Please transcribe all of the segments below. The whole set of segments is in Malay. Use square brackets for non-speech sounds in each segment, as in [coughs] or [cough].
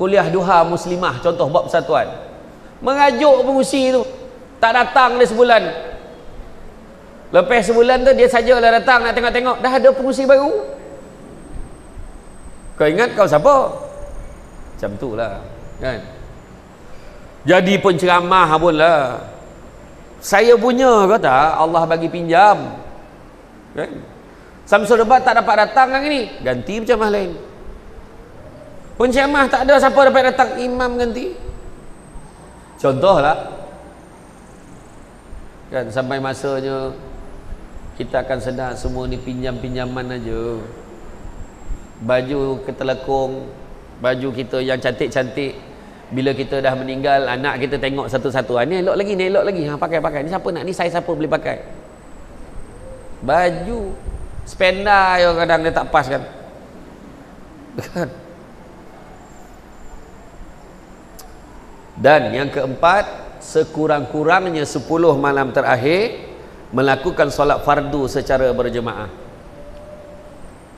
kuliah duha muslimah contoh bab persatuan. Mengajuk pengusi tu tak datang dia sebulan. Lepas sebulan tu dia sajalah datang nak tengok-tengok. Dah ada pengusi baru. Kau ingat kau siapa? Macam tu lah kan? Jadi penceramah pun lah. Saya punya ke tak? Allah bagi pinjam. Kan? Samsul debat tak dapat datang hari ni. Ganti macam lain penceramah tak ada siapa dapat datang. Imam ganti. Contohlah. Kan sampai masanya kita akan sedar semua ni pinjam-pinjaman aja. Baju ketelekung baju kita yang cantik-cantik. Bila kita dah meninggal anak kita tengok satu-satu. Ah, ni elok lagi ni elok lagi. Ha pakai pakai ni siapa nak? Ni saya siapa boleh pakai? Baju spenda yang kadang dia tak pas kan? [laughs] Kan dan yang keempat sekurang-kurangnya 10 malam terakhir melakukan solat fardu secara berjemaah.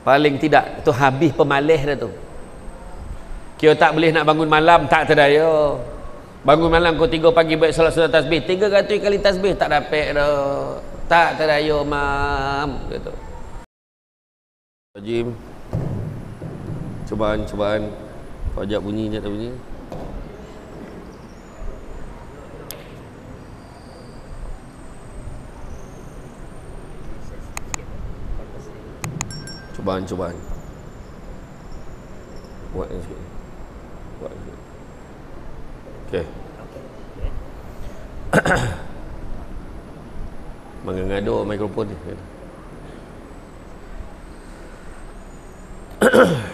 Paling tidak tu habis pemalih dah tu. Kira tak boleh nak bangun malam tak terdaya. Bangun malam kau tiga pagi baik solat sunat tasbih tiga ratus kali tasbih tak dapat dah. Tak terdaya mam gitu. Jim cubaan cubaan pajak bunyi je tak bunyi cubaan-cubaan buat ni sikit buat sikit ok [coughs] mengengado mikrofon ni [coughs]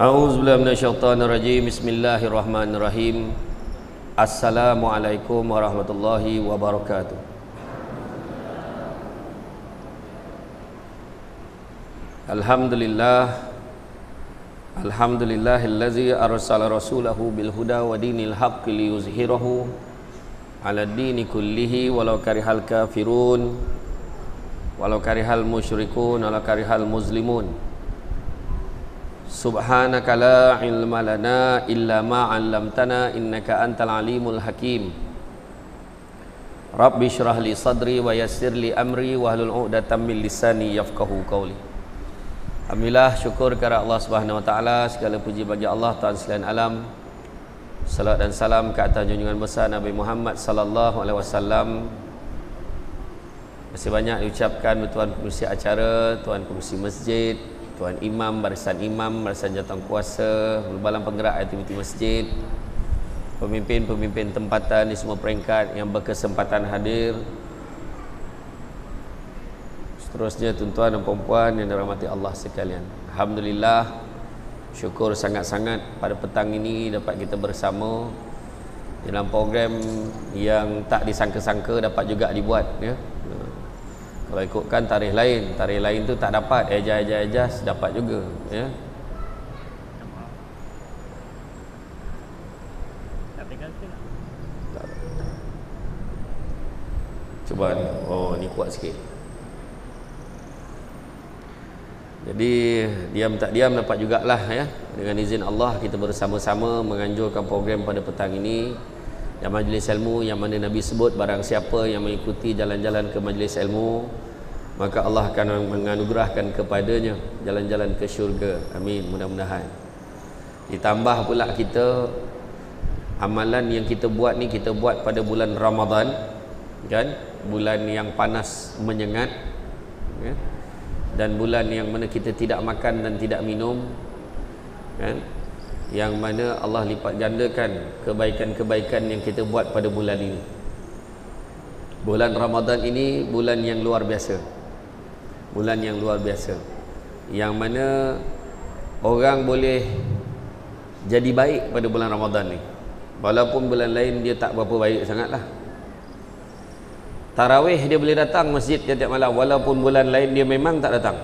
A'udzu billahi. Bismillahirrahmanirrahim. Assalamualaikum warahmatullahi wabarakatuh. Alhamdulillah. Alhamdulillahillazi arsala rasulahu bil huda wa dinil haqqi liyuzhirahu ala dini kullihi walau karihal kafirun walau karihal musyrikun walau karihal muslimun. Subhanaka la ilma lana illa ma 'allamtana innaka antal alimul hakim. Rabbi shrah li sadri wa yassir li amri wa hlul 'uqdatam min lisani yafqahu qawli Alhamdulillah syukur kepada Allah Subhanahu Wa Taala segala puji bagi Allah Tuhan sekalian alam. Salat dan salam ke atas junjungan besar Nabi Muhammad sallallahu alaihi wasallam. Masih banyak diucapkan tuan pengurusi acara, tuan pengurusi masjid, tuan imam, barisan imam, barisan jawatan kuasa, balang penggerak aktiviti masjid, pemimpin-pemimpin tempatan di semua peringkat yang berkesempatan hadir, Seterusnya tuan-tuan dan puan yang dirahmati Allah sekalian. Alhamdulillah syukur sangat-sangat pada petang ini dapat kita bersama dalam program yang tak disangka-sangka dapat juga dibuat ya. Kalau ikutkan tarikh lain, tarikh lain tu tak dapat, ejas-ejas dapat juga ya. Cuba oh ni kuat sikit. Jadi diam tak diam dapat jugalah ya. Dengan izin Allah kita bersama-sama menganjurkan program pada petang ini. Yang majlis ilmu yang mana Nabi sebut barang siapa yang mengikuti jalan-jalan ke majlis ilmu maka Allah akan menganugerahkan kepadanya jalan-jalan ke syurga. Amin. Mudah-mudahan. Ditambah pula kita amalan yang kita buat ni kita buat pada bulan Ramadan kan? Bulan yang panas menyengat kan dan bulan yang mana kita tidak makan dan tidak minum kan? Yang mana Allah lipat gandakan kebaikan-kebaikan yang kita buat pada bulan ini. Bulan Ramadan ini bulan yang luar biasa. Bulan yang luar biasa. Yang mana orang boleh jadi baik pada bulan Ramadan ni. Walaupun bulan lain dia tak berapa baik sangatlah Tarawih dia boleh datang masjid tiap-tiap malam walaupun bulan lain dia memang tak datang.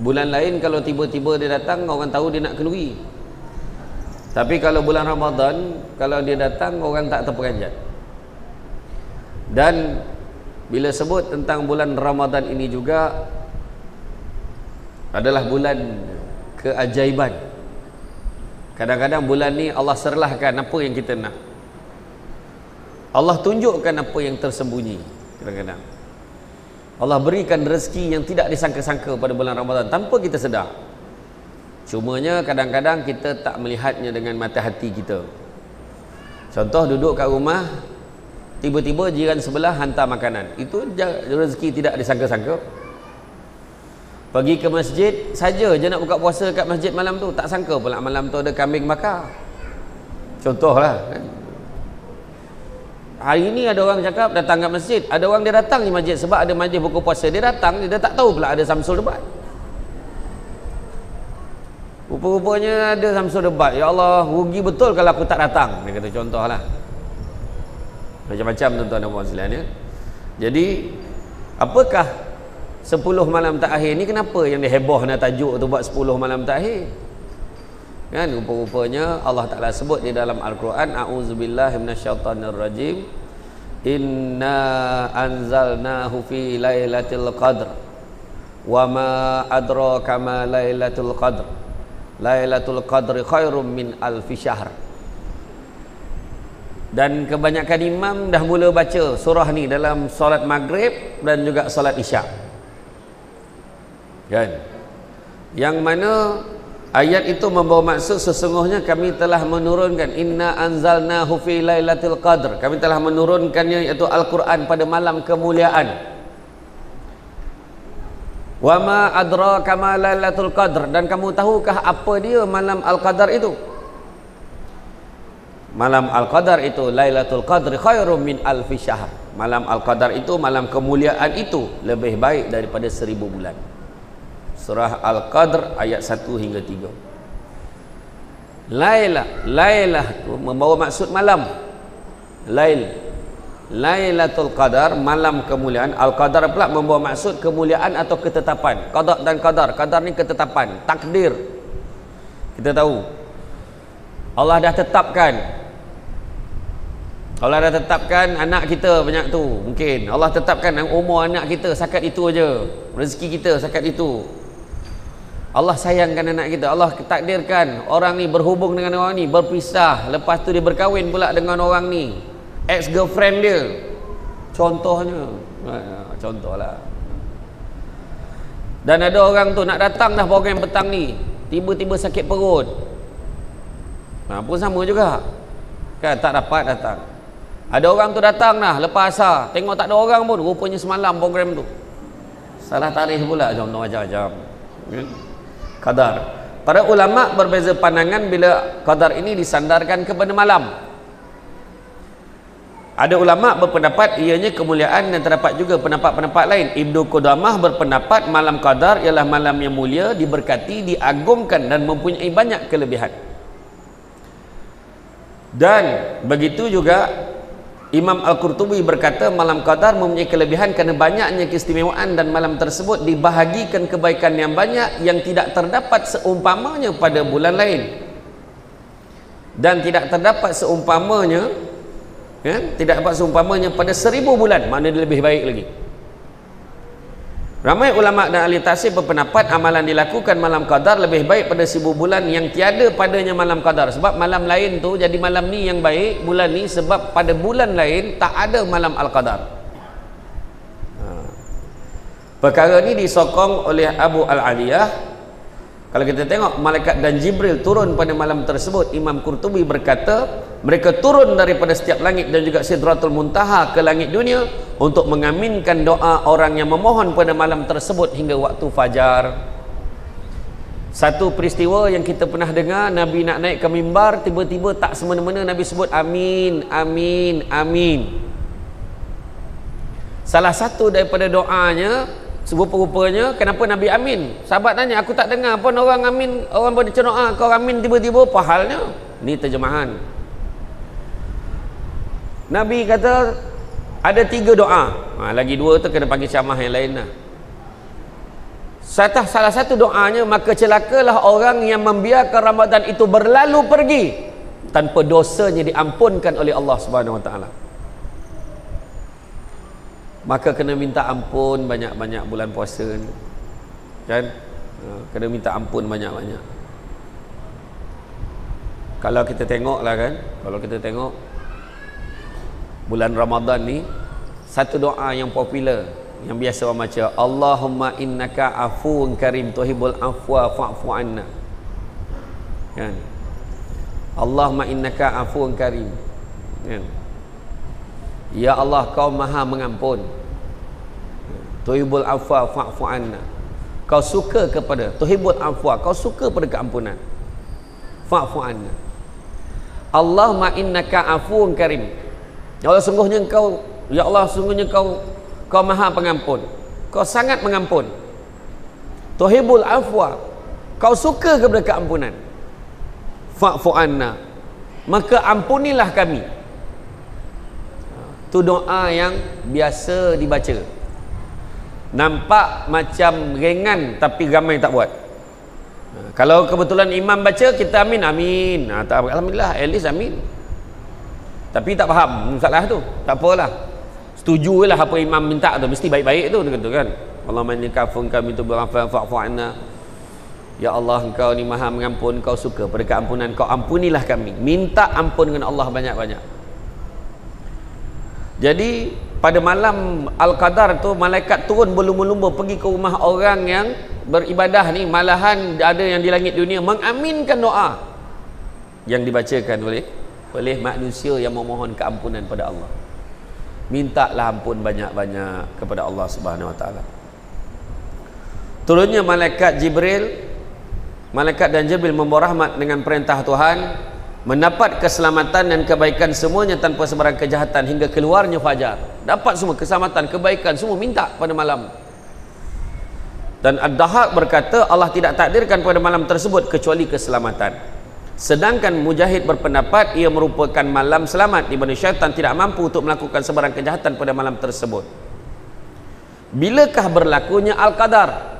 Bulan lain kalau tiba-tiba dia datang orang tahu dia nak kenduri. Tapi kalau bulan Ramadan kalau dia datang orang tak terperanjat. Dan bila sebut tentang bulan Ramadan ini juga adalah bulan keajaiban kadang-kadang bulan ni Allah serlahkan apa yang kita nak Allah tunjukkan apa yang tersembunyi kadang-kadang. Allah berikan rezeki yang tidak disangka-sangka pada bulan Ramadan tanpa kita sedar. Cumanya kadang-kadang kita tak melihatnya dengan mata hati kita. Contoh duduk kat rumah tiba-tiba jiran sebelah hantar makanan. Itu rezeki tidak disangka-sangka. Pergi ke masjid saja je nak buka puasa kat masjid malam tu. Tak sangka pula malam tu ada kambing bakar. Contohlah kan hari ini ada orang cakap datang ke masjid. Ada orang dia datang di masjid sebab ada majlis buku puasa dia datang dia tak tahu pula ada Samsul debat. Rupa-rupanya ada Samsul debat. Ya Allah rugi betul kalau aku tak datang dia kata contoh lah macam-macam tuan-tuan dan puan ya. Jadi apakah 10 malam terakhir ni kenapa yang dia heboh nak tajuk tu buat 10 malam terakhir kan? Rupa-rupanya Allah Taala sebut di dalam Al-Quran auzubillahi minasyaitonirrajim. Inna anzalnahu fi lailatul qadr. Wa ma adraka ma lailatul qadr. Lailatul qadri khairum min alfi syahr. Dan kebanyakan imam dah mula baca surah ni dalam solat maghrib dan juga solat isyak. Kan? Yang mana Ayat itu membawa maksud sesungguhnya kami telah menurunkan inna anzalnahu fi lailatul qadr. Kami telah menurunkannya iaitu Al-Quran pada malam kemuliaan. Wa ma adraka ma lailatul qadr dan kamu tahukah apa dia malam Al-Qadar itu? Malam Al-Qadar itu Lailatul Qadr khairum min alfi syahr. Malam Al-Qadar itu malam kemuliaan itu lebih baik daripada seribu bulan surah Al-Qadr ayat 1 hingga 3 Lailah Lailah membawa maksud malam. Lail Lailatul Qadar malam kemuliaan. Al-Qadar pula membawa maksud kemuliaan atau ketetapan. Qadar dan Qadar. Qadar ni ketetapan takdir. Kita tahu. Allah dah tetapkan. Allah dah tetapkan anak kita banyak tu. Mungkin. Allah tetapkan umur anak kita sakat itu aja. Rezeki kita sakat itu Allah sayangkan anak kita. Allah takdirkan orang ni berhubung dengan orang ni berpisah. Lepas tu dia berkahwin pula dengan orang ni. Ex girlfriend dia. Contohnya. Ha, contohlah. Dan ada orang tu nak datang dah program petang ni. Tiba-tiba sakit perut. Ha, pun sama juga. Kan tak dapat datang. Ada orang tu datang dah lepas asar. Tengok tak ada orang pun. Rupanya semalam program tu. Salah tarikh pula contoh macam-macam. kan? Qadar. Para ulama berbeza pandangan bila qadar ini disandarkan kepada malam. Ada ulama berpendapat ianya kemuliaan dan terdapat juga pendapat-pendapat lain. Ibnu Qudamah berpendapat malam qadar ialah malam yang mulia diberkati diagungkan dan mempunyai banyak kelebihan. Dan begitu juga Imam Al-Qurtubi berkata malam qadar mempunyai kelebihan kerana banyaknya keistimewaan dan malam tersebut dibahagikan kebaikan yang banyak yang tidak terdapat seumpamanya pada bulan lain. Dan tidak terdapat seumpamanya ya, tidak dapat seumpamanya pada seribu bulan. Mana dia lebih baik lagi Ramai ulama dan ahli tafsir berpendapat amalan dilakukan malam qadar lebih baik pada seribu bulan yang tiada padanya malam qadar. Sebab malam lain tu jadi malam ni yang baik bulan ni sebab pada bulan lain tak ada malam al-qadar. Ha. Perkara ni disokong oleh Abu Al-Aliyah kalau kita tengok malaikat dan Jibril turun pada malam tersebut Imam Qurtubi berkata mereka turun daripada setiap langit dan juga Sidratul Muntaha ke langit dunia untuk mengaminkan doa orang yang memohon pada malam tersebut hingga waktu fajar. Satu peristiwa yang kita pernah dengar Nabi nak naik ke mimbar tiba-tiba tak semena-mena Nabi sebut amin amin amin. Salah satu daripada doanya Serupa-rupanya kenapa Nabi amin? Sahabat tanya, aku tak dengar pun orang amin, orang boleh doa kau amin tiba-tiba apa halnya? Ini terjemahan. Nabi kata ada tiga doa. Ha, lagi dua tu kena panggil syamah yang lain lah. Satah salah satu doanya maka celakalah orang yang membiarkan Ramadan itu berlalu pergi tanpa dosanya diampunkan oleh Allah Subhanahu Wa Taala maka kena minta ampun banyak-banyak bulan puasa ni. Kan? Ha, kena minta ampun banyak-banyak. Kalau kita tengok lah kan kalau kita tengok bulan Ramadan ni satu doa yang popular yang biasa orang baca Allahumma innaka afuun karim tuhibul afwa fa'fu anna. Kan? Allahumma innaka afuun karim. Kan? Ya Allah kau maha mengampun tuhibul afwa fa'fu anna kau suka kepada tuhibul afwa kau suka pada keampunan. Fa'fu anna Allahumma innaka afuun karim. Ya Allah sungguhnya kau Ya Allah sungguhnya kau kau maha pengampun. Kau sangat mengampun. Tuhibul afwa kau suka kepada keampunan. Fa'fu anna maka ampunilah kami. Tu doa yang biasa dibaca nampak macam ringan tapi ramai tak buat. Kalau kebetulan imam baca kita amin amin. Ha, alhamdulillah at least amin. Tapi tak faham masalah tu. Tak apalah. Setuju lah apa imam minta tu. Mesti baik-baik tu dia kata kan. Allah mani kafun kami tu berafa fa'fu anna Ya Allah engkau ni maha mengampun kau suka. Pada keampunan kau ampunilah kami. Minta ampun dengan Allah banyak-banyak. Jadi pada malam Al-Qadar tu malaikat turun berlumba-lumba pergi ke rumah orang yang beribadah ni. Malahan ada yang di langit dunia mengaminkan doa yang dibacakan oleh oleh manusia yang memohon keampunan pada Allah. Mintalah ampun banyak-banyak kepada Allah Subhanahu Wa Taala. Turunnya malaikat Jibril, malaikat dan Jibril membawa rahmat dengan perintah Tuhan, mendapat keselamatan dan kebaikan semuanya tanpa sebarang kejahatan hingga keluarnya fajar. Dapat semua keselamatan, kebaikan semua minta pada malam. Dan Ad-Dahak berkata Allah tidak takdirkan pada malam tersebut kecuali keselamatan. Sedangkan Mujahid berpendapat ia merupakan malam selamat di mana syaitan tidak mampu untuk melakukan sebarang kejahatan pada malam tersebut. Bilakah berlakunya Al-Qadar?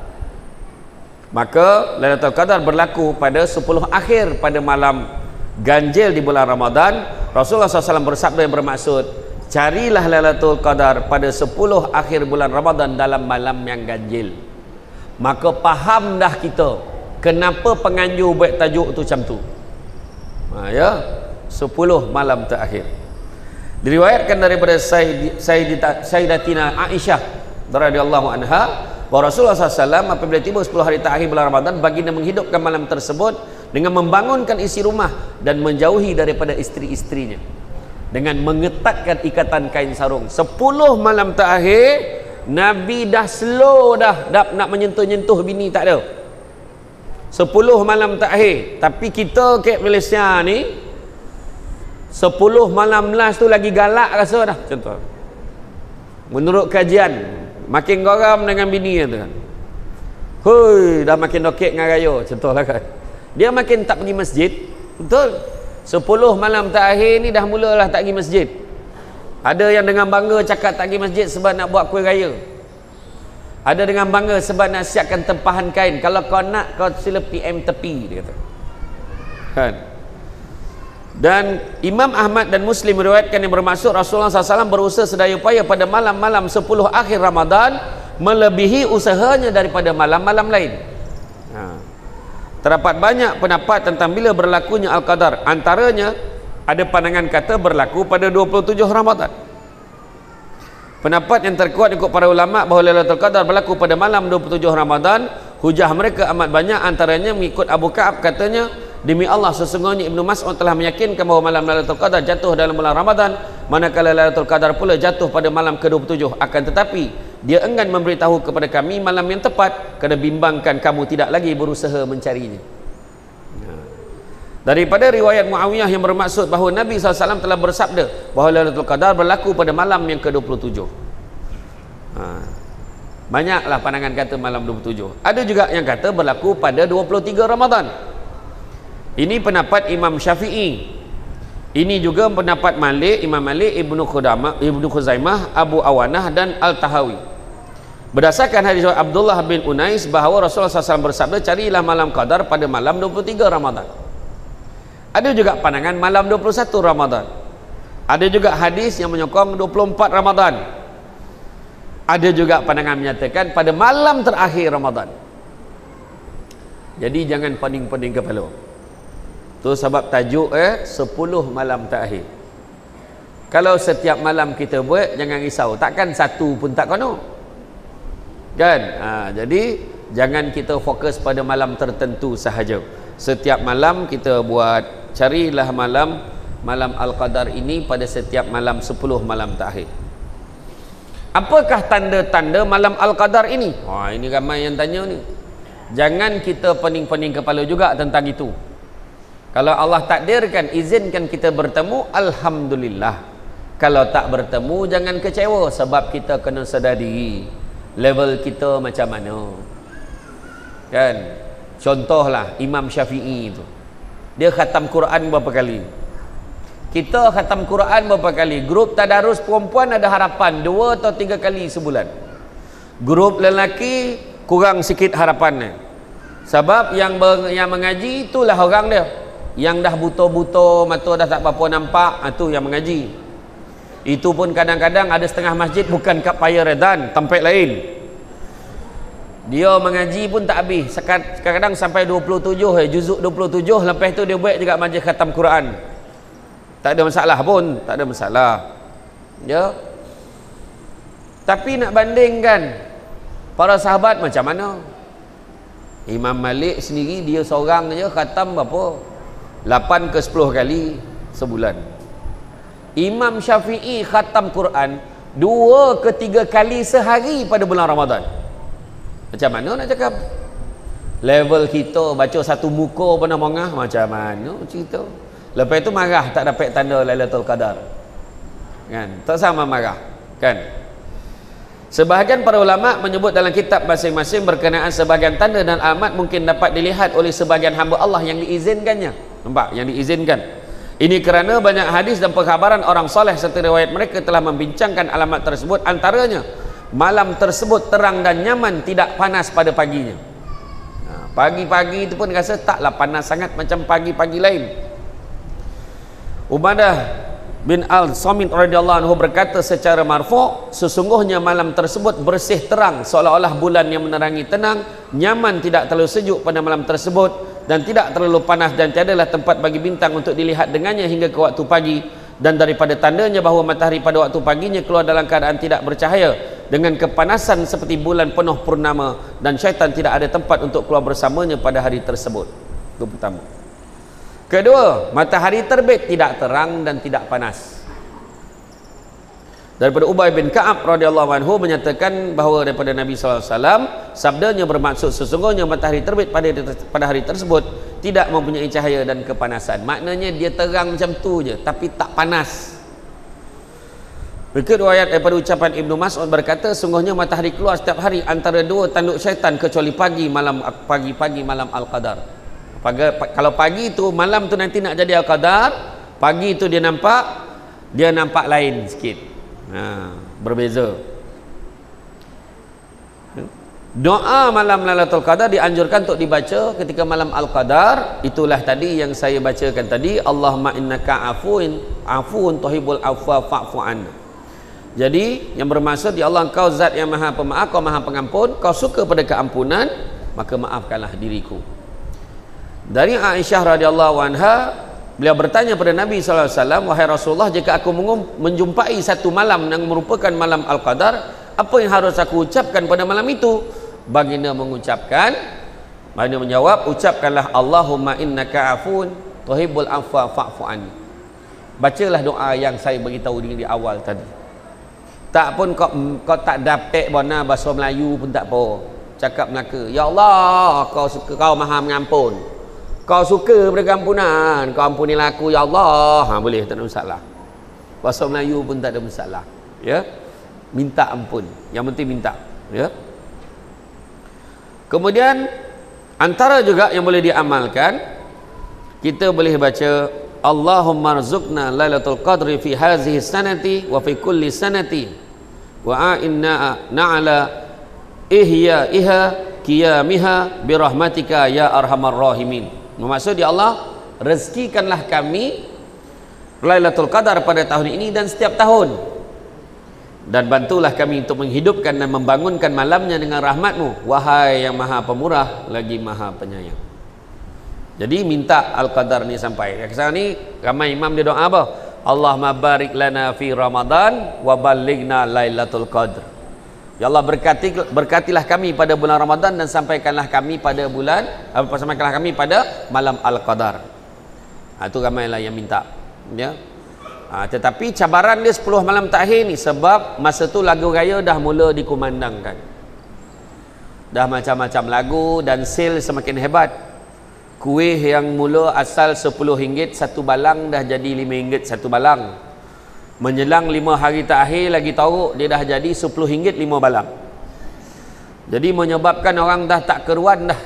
Maka Lailatul Qadar berlaku pada 10 akhir pada malam ganjil di bulan Ramadan. Rasulullah SAW bersabda yang bermaksud, carilah Lailatul Qadar pada 10 akhir bulan Ramadan dalam malam yang ganjil. Maka faham dah kita kenapa penganjur buat tajuk tu macam tu ha, ya 10 malam terakhir diriwayatkan daripada Sayyidatina Aisyah radhiyallahu anha bahawa Rasulullah SAW apabila tiba 10 hari terakhir bulan Ramadan baginda menghidupkan malam tersebut dengan membangunkan isi rumah dan menjauhi daripada isteri-isterinya. Dengan mengetatkan ikatan kain sarung. 10 malam terakhir Nabi dah slow dah, dah nak menyentuh-nyentuh bini tak ada. 10 malam terakhir. Tapi kita ke Malaysia ni 10 malam last tu lagi galak rasa dah. Contoh menurut kajian makin garam dengan bini tu kan Hui, dah makin dokek dengan raya. Contohlah kan dia makin tak pergi masjid. Betul? 10 malam terakhir ni dah mulalah tak pergi masjid. Ada yang dengan bangga cakap tak pergi masjid sebab nak buat kuih raya. Ada dengan bangga sebab nak siapkan tempahan kain. Kalau kau nak kau sila PM tepi dia kata. Kan? Dan Imam Ahmad dan Muslim meriwayatkan yang bermaksud Rasulullah SAW berusaha sedaya upaya pada malam-malam 10 akhir Ramadan melebihi usahanya daripada malam-malam lain. Ha. Terdapat banyak pendapat tentang bila berlakunya Al-Qadar. Antaranya ada pandangan kata berlaku pada 27 Ramadan. Pendapat yang terkuat ikut para ulama bahawa Lailatul Qadar berlaku pada malam 27 Ramadan, hujah mereka amat banyak antaranya mengikut Abu Ka'ab katanya, demi Allah sesungguhnya Ibnu Mas'ud telah meyakinkan bahawa malam Lailatul Qadar jatuh dalam bulan Ramadan, manakala Lailatul Qadar pula jatuh pada malam ke-27. Akan tetapi, dia enggan memberitahu kepada kami malam yang tepat kerana bimbangkan kamu tidak lagi berusaha mencarinya. Daripada riwayat Muawiyah yang bermaksud bahawa Nabi SAW telah bersabda bahawa Lailatul Qadar berlaku pada malam yang ke-27. Ha. banyaklah pandangan kata malam 27 ada juga yang kata berlaku pada 23 Ramadan ini pendapat Imam Syafi'i ini juga pendapat Malik Imam Malik Ibnu Khudamah Ibnu Khuzaimah Abu Awanah dan Al-Tahawi berdasarkan hadis Abdullah bin Unais bahawa Rasulullah SAW bersabda carilah malam qadar pada malam 23 Ramadan ada juga pandangan malam 21 Ramadan. Ada juga hadis yang menyokong 24 Ramadan. Ada juga pandangan menyatakan pada malam terakhir Ramadan. Jadi jangan pening-pening kepala. Tu sebab tajuk eh 10 malam terakhir. Kalau setiap malam kita buat jangan risau. Takkan satu pun tak kono kan? Ha, jadi jangan kita fokus pada malam tertentu sahaja. Setiap malam kita buat carilah malam malam Al-Qadar ini pada setiap malam 10 malam terakhir. Apakah tanda-tanda malam Al-Qadar ini? Ha, ini ramai yang tanya ni. Jangan kita pening-pening kepala juga tentang itu kalau Allah takdirkan izinkan kita bertemu Alhamdulillah. Kalau tak bertemu jangan kecewa sebab kita kena sedar diri level kita macam mana? Kan? Contohlah Imam Syafi'i itu dia khatam Quran berapa kali? Kita khatam Quran berapa kali? Grup tadarus perempuan ada harapan dua atau tiga kali sebulan. Grup lelaki kurang sikit harapannya. Sebab yang yang mengaji itulah orang dia yang dah buto-buto mata dah tak apa-apa nampak itu ah, yang mengaji. Itu pun kadang-kadang ada setengah masjid bukan kat paya redan tempat lain. Dia mengaji pun tak habis. Kadang-kadang sampai 27 eh, juzuk 27 lepas tu dia buat juga majlis khatam Quran. Tak ada masalah pun tak ada masalah. Ya. Tapi nak bandingkan para sahabat macam mana? Imam Malik sendiri dia seorang je khatam berapa 8 ke 10 kali sebulan. Imam Syafi'i khatam Quran dua ke tiga kali sehari pada bulan Ramadan. Macam mana nak cakap? Level kita baca satu muka pernah mengah macam mana cerita? Lepas itu marah tak dapat tanda Lailatul Qadar. Kan? Tak sama marah kan? Sebahagian para ulama menyebut dalam kitab masing-masing berkenaan sebahagian tanda dan alamat mungkin dapat dilihat oleh sebahagian hamba Allah yang diizinkannya. Nampak? Yang diizinkan. Ini kerana banyak hadis dan perkhabaran orang soleh serta riwayat mereka telah membincangkan alamat tersebut antaranya malam tersebut terang dan nyaman tidak panas pada paginya. Ha, pagi-pagi itu pun rasa taklah panas sangat macam pagi-pagi lain. Ubadah bin Al-Samit radhiyallahu anhu berkata secara marfu sesungguhnya malam tersebut bersih terang seolah-olah bulan yang menerangi tenang nyaman tidak terlalu sejuk pada malam tersebut dan tidak terlalu panas dan tiadalah tempat bagi bintang untuk dilihat dengannya hingga ke waktu pagi. Dan daripada tandanya bahawa matahari pada waktu paginya keluar dalam keadaan tidak bercahaya dengan kepanasan seperti bulan penuh purnama dan syaitan tidak ada tempat untuk keluar bersamanya pada hari tersebut. Itu pertama. Kedua matahari terbit tidak terang dan tidak panas daripada Ubay bin Ka'ab radhiyallahu anhu menyatakan bahawa daripada Nabi wasallam sabdanya bermaksud sesungguhnya matahari terbit pada pada hari tersebut tidak mempunyai cahaya dan kepanasan. Maknanya dia terang macam tu je tapi tak panas. Berikut riwayat daripada ucapan Ibnu Mas'ud berkata sungguhnya matahari keluar setiap hari antara dua tanduk syaitan kecuali pagi malam pagi-pagi malam al-qadar. Kalau pagi tu malam tu nanti nak jadi al-qadar, pagi tu dia nampak dia nampak lain sikit ha, berbeza. Doa malam Lailatul Qadar dianjurkan untuk dibaca ketika malam Al-Qadar. Itulah tadi yang saya bacakan tadi. Allahumma innaka afuin afuun tuhibul afwa fa'fu jadi yang bermaksud ya Allah engkau zat yang maha pemaaf kau maha pengampun kau suka pada keampunan maka maafkanlah diriku. Dari Aisyah radhiyallahu anha Beliau bertanya pada Nabi SAW, Wahai Rasulullah, jika aku menjumpai satu malam yang merupakan malam Al-Qadar, apa yang harus aku ucapkan pada malam itu? Baginda mengucapkan, Baginda menjawab, ucapkanlah Allahumma innaka afun, tuhibbul afwa fa'fu'an. Bacalah doa yang saya beritahu di, awal tadi. Tak pun kau, kau tak dapat bona bahasa Melayu pun tak apa. Cakap Melaka, Ya Allah, kau kau maha mengampun kau suka pada keampunan kau ampunilah aku ya Allah. Ha, boleh tak ada masalah. Bahasa Melayu pun tak ada masalah. Ya? Minta ampun. Yang penting minta. Ya? Kemudian antara juga yang boleh diamalkan kita boleh baca Allahumma rzuqna lailatul qadri fi hazihi sanati wa fi kulli sanati wa a'inna na'ala ihya iha qiyamiha birahmatika ya arhamar rahimin Maksud ya Allah rezekikanlah kami Lailatul Qadar pada tahun ini dan setiap tahun. Dan bantulah kami untuk menghidupkan dan membangunkan malamnya dengan rahmatmu. Wahai yang maha pemurah lagi maha penyayang. Jadi minta al-qadar ni sampai. Sekarang ni ramai imam dia doa apa? Allah mabarik lana fi Ramadan wa ballighna lailatul qadr Ya Allah berkati berkatilah kami pada bulan Ramadan dan sampaikanlah kami pada bulan apa sampaikanlah kami pada malam al-qadar. Ha, itu ramailah yang minta. Ya. Ha, tetapi cabaran dia 10 malam terakhir ni sebab masa tu lagu raya dah mula dikumandangkan. Dah macam-macam lagu dan sale semakin hebat. Kuih yang mula asal RM10 satu balang dah jadi RM5 satu balang menjelang lima hari terakhir lagi tahu dia dah jadi sepuluh ringgit lima balang jadi menyebabkan orang dah tak keruan dah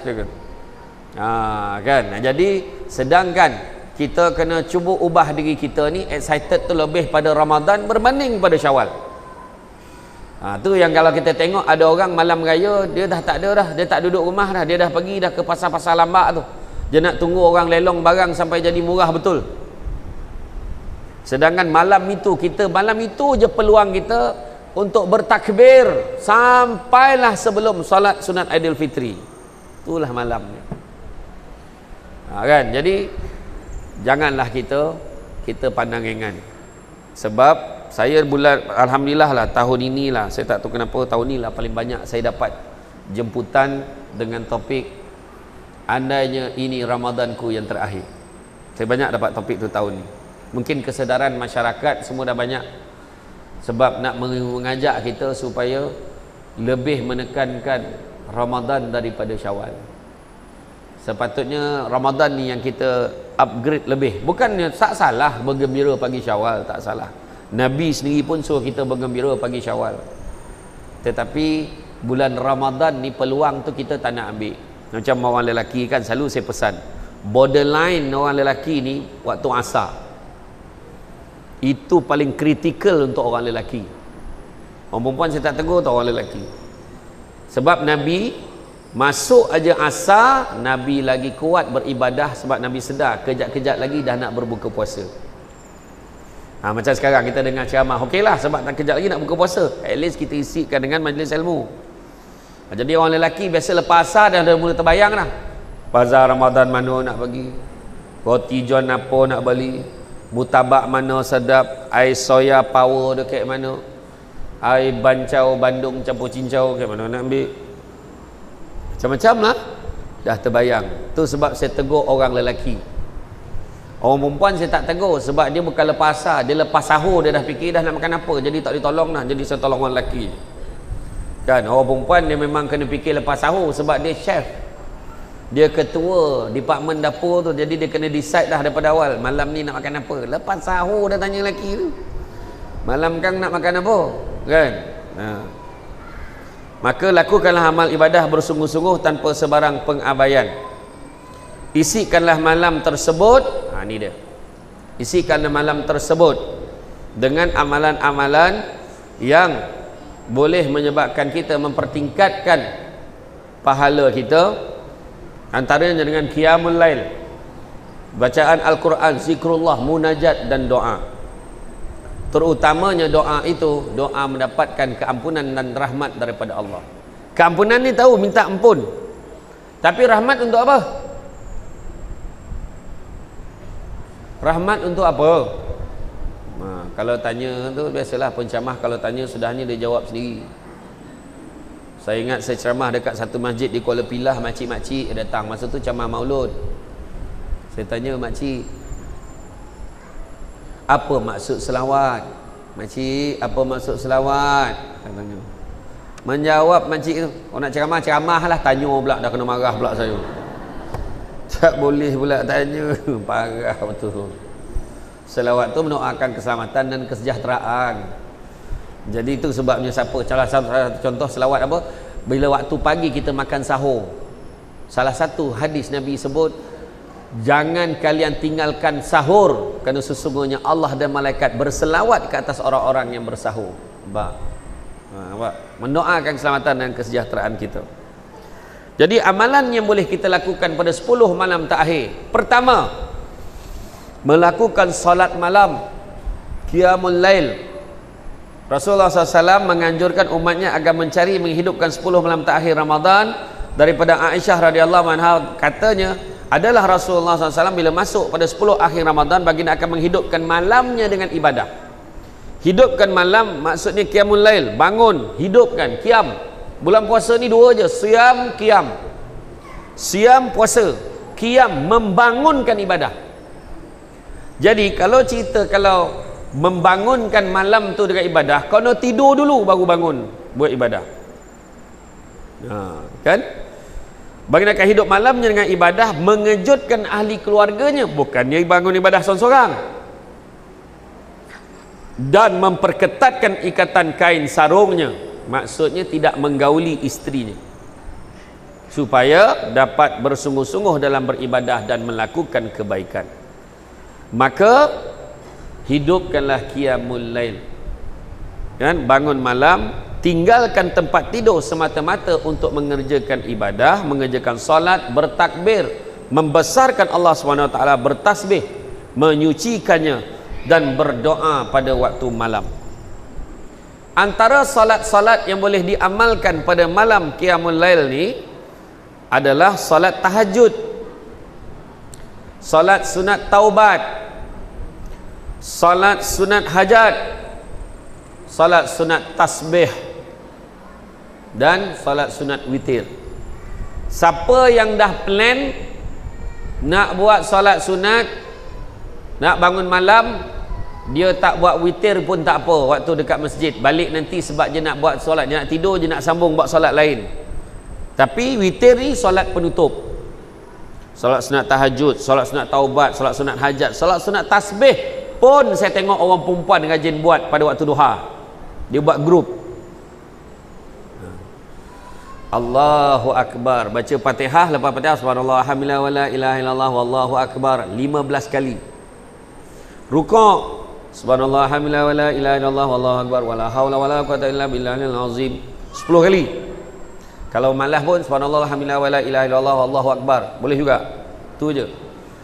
ha, kan? Jadi sedangkan kita kena cuba ubah diri kita ni excited tu lebih pada Ramadan berbanding pada Syawal. Ha, tu yang kalau kita tengok ada orang malam raya dia dah tak ada dah. Dia tak duduk rumah dah. Dia dah pergi dah ke pasar-pasar lambak tu. Dia nak tunggu orang lelong barang sampai jadi murah betul Sedangkan malam itu kita malam itu je peluang kita untuk bertakbir sampailah sebelum solat sunat Aidilfitri. Itulah malamnya. Ha, kan? Jadi janganlah kita kita pandang ringan. Sebab saya bulan alhamdulillah lah tahun inilah saya tak tahu kenapa tahun inilah paling banyak saya dapat jemputan dengan topik andainya ini Ramadanku yang terakhir. Saya banyak dapat topik tu tahun ni mungkin kesedaran masyarakat semua dah banyak. Sebab nak mengajak kita supaya lebih menekankan Ramadan daripada Syawal. Sepatutnya Ramadan ni yang kita upgrade lebih. Bukannya tak salah bergembira pagi Syawal tak salah. Nabi sendiri pun suruh kita bergembira pagi Syawal. Tetapi bulan Ramadan ni peluang tu kita tak nak ambil. Macam orang lelaki kan selalu saya pesan borderline orang lelaki ni waktu asar itu paling kritikal untuk orang lelaki. Orang perempuan saya tak tegur untuk orang lelaki. Sebab Nabi masuk aja asar Nabi lagi kuat beribadah sebab Nabi sedar. Kejap-kejap lagi dah nak berbuka puasa. Ha, macam sekarang kita dengar ceramah ok lah sebab tak kejap lagi nak buka puasa. At least kita isikan dengan majlis ilmu. Ha, jadi orang lelaki biasa lepas asar dah, dah mula terbayang lah bazar Ramadan mana nak bagi roti john apa nak beli mutabak mana sedap. Air soya power dekat mana. Air bancau bandung campur cincau ke mana nak ambil. Macam-macam lah. Dah terbayang. Tu sebab saya tegur orang lelaki. Orang perempuan saya tak tegur sebab dia bukan lepas asar dia lepas sahur dia dah fikir dah nak makan apa. Jadi tak ditolong lah jadi saya tolong orang lelaki. Kan orang perempuan dia memang kena fikir lepas sahur sebab dia chef dia ketua department dapur tu jadi dia kena decide dah daripada awal malam ni nak makan apa. Lepas sahur dah tanya lelaki tu malam kan nak makan apa? Kan? Ha. maka lakukanlah amal ibadah bersungguh-sungguh tanpa sebarang pengabaian. Isikanlah malam tersebut ha ni dia. Isikanlah malam tersebut dengan amalan-amalan yang boleh menyebabkan kita mempertingkatkan pahala kita antaranya dengan qiyamul lail. Bacaan al-Quran zikrullah munajat dan doa. Terutamanya doa itu doa mendapatkan keampunan dan rahmat daripada Allah. Keampunan ni tahu minta ampun. Tapi rahmat untuk apa? Rahmat untuk apa? Ha, kalau tanya tu biasalah pencamah kalau tanya sudahnya dia jawab sendiri saya ingat saya ceramah dekat satu masjid di Kuala Pilah makcik-makcik datang. Masa tu ceramah maulud. Saya tanya makcik apa maksud selawat? Makcik apa maksud selawat? Saya tanya. Menjawab makcik tu orang nak ceramah ceramah lah tanya pula dah kena marah pula saya. Tak boleh pula tanya. [laughs] Parah betul. Selawat tu mendoakan keselamatan dan kesejahteraan jadi itu sebabnya siapa salah satu contoh selawat apa? Bila waktu pagi kita makan sahur salah satu hadis Nabi sebut jangan kalian tinggalkan sahur kerana sesungguhnya Allah dan malaikat berselawat ke atas orang-orang yang bersahur. Ba. Ha, mendoakan keselamatan dan kesejahteraan kita. Jadi amalan yang boleh kita lakukan pada 10 malam terakhir. Pertama melakukan solat malam qiyamul lail Rasulullah SAW menganjurkan umatnya agar mencari menghidupkan 10 malam terakhir Ramadan daripada Aisyah radhiyallahu anha. Katanya adalah Rasulullah SAW bila masuk pada 10 akhir Ramadan baginda akan menghidupkan malamnya dengan ibadah. Hidupkan malam maksudnya qiyamul lail bangun hidupkan qiyam. Bulan puasa ni dua je siam qiyam. Siam puasa qiyam membangunkan ibadah. Jadi kalau cerita kalau membangunkan malam tu dengan ibadah. Kau nak tidur dulu baru bangun buat ibadah. Ha, kan? Bagi nak hidup malamnya dengan ibadah mengejutkan ahli keluarganya? Bukannya bangun ibadah seorang-seorang. Dan memperketatkan ikatan kain sarungnya. Maksudnya tidak menggauli istrinya. Supaya dapat bersungguh-sungguh dalam beribadah dan melakukan kebaikan. Maka hidupkanlah qiyamul lail. Kan? Bangun malam tinggalkan tempat tidur semata-mata untuk mengerjakan ibadah mengerjakan solat bertakbir membesarkan Allah SWT bertasbih menyucikannya dan berdoa pada waktu malam. Antara salat-salat yang boleh diamalkan pada malam qiyamul lail ni adalah salat tahajud salat sunat taubat salat sunat hajat. Salat sunat tasbih. Dan salat sunat witir. Siapa yang dah plan nak buat salat sunat nak bangun malam dia tak buat witir pun tak apa. Waktu dekat masjid balik nanti sebab dia nak buat solat dia nak tidur dia nak sambung buat solat lain. Tapi witir ni solat penutup. Solat sunat tahajud solat sunat taubat solat sunat hajat solat sunat tasbih pun saya tengok orang perempuan rajin buat pada waktu duha. Dia buat grup Allahu Akbar. Baca fatihah lepas fatihah subhanallah alhamdulillah wala ilaha illallah wallahu akbar. 15 kali. Rukuk subhanallah alhamdulillah wala ilaha illallah wallahu akbar. Wala haula wala quwata illa billahil azim. 10 kali. Kalau malas pun subhanallah alhamdulillah wala ilaha illallah wallahu akbar. Boleh juga? Tu je.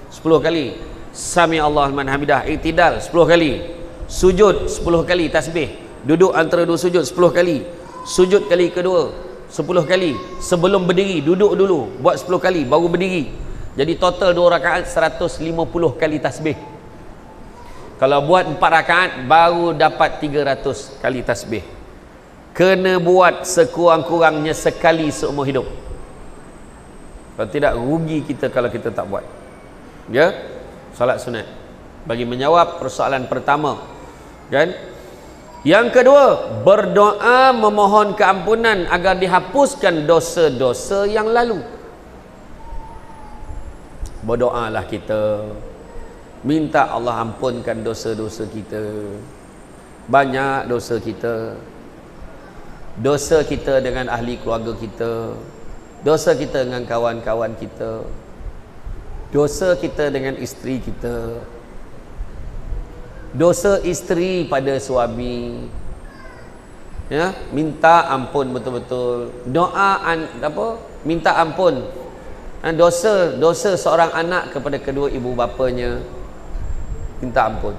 10 kali Sami Allah man hamidah Iktidal 10 kali. Sujud 10 kali tasbih. Duduk antara dua sujud 10 kali. Sujud kali kedua 10 kali. Sebelum berdiri duduk dulu. Buat 10 kali baru berdiri. Jadi total 2 rakaat 150 kali tasbih. Kalau buat 4 rakaat Baru dapat 300 kali tasbih. Kena buat sekurang-kurangnya sekali seumur hidup. Kalau tidak rugi kita kalau kita tak buat. Ya salat sunat. Bagi menjawab persoalan pertama. Kan yang kedua berdoa memohon keampunan agar dihapuskan dosa-dosa yang lalu. Berdoalah kita. Minta Allah ampunkan dosa-dosa kita. Banyak dosa kita. Dosa kita dengan ahli keluarga kita. Dosa kita dengan kawan-kawan kita dosa kita dengan isteri kita. Dosa isteri pada suami. Ya minta ampun betul-betul. Doa an, apa? Minta ampun. Ha, dosa dosa seorang anak kepada kedua ibu bapanya. Minta ampun.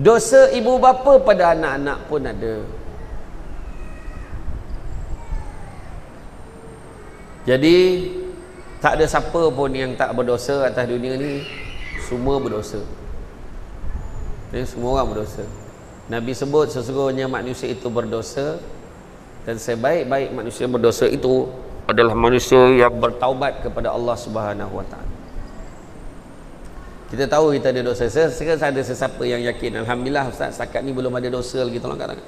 Dosa ibu bapa pada anak-anak pun ada. Jadi tak ada siapa pun yang tak berdosa atas dunia ni semua berdosa ni semua orang berdosa Nabi sebut sesungguhnya manusia itu berdosa dan sebaik-baik manusia berdosa itu adalah manusia yang bertaubat kepada Allah Taala. Kita tahu kita ada dosa. Saya ada sesiapa yang yakin. Alhamdulillah Ustaz, setakat ni belum ada dosa lagi. Tolong katakan.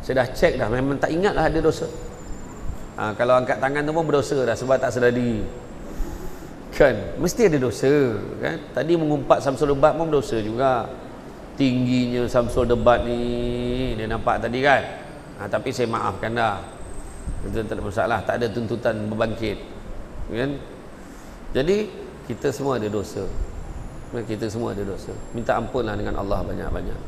Saya dah cek dah. Memang tak ingatlah ada dosa ha, kalau angkat tangan tu pun berdosa dah sebab tak sedar diri. Kan? Mesti ada dosa kan? Tadi mengumpat Samsul Debat pun berdosa juga. Tingginya Samsul Debat ni dia nampak tadi kan? Ha, tapi saya maafkan dah. Itu tak ada masalah tak ada tuntutan berbangkit. Kan? Jadi kita semua ada dosa. Kita semua ada dosa. Minta ampunlah dengan Allah banyak-banyak.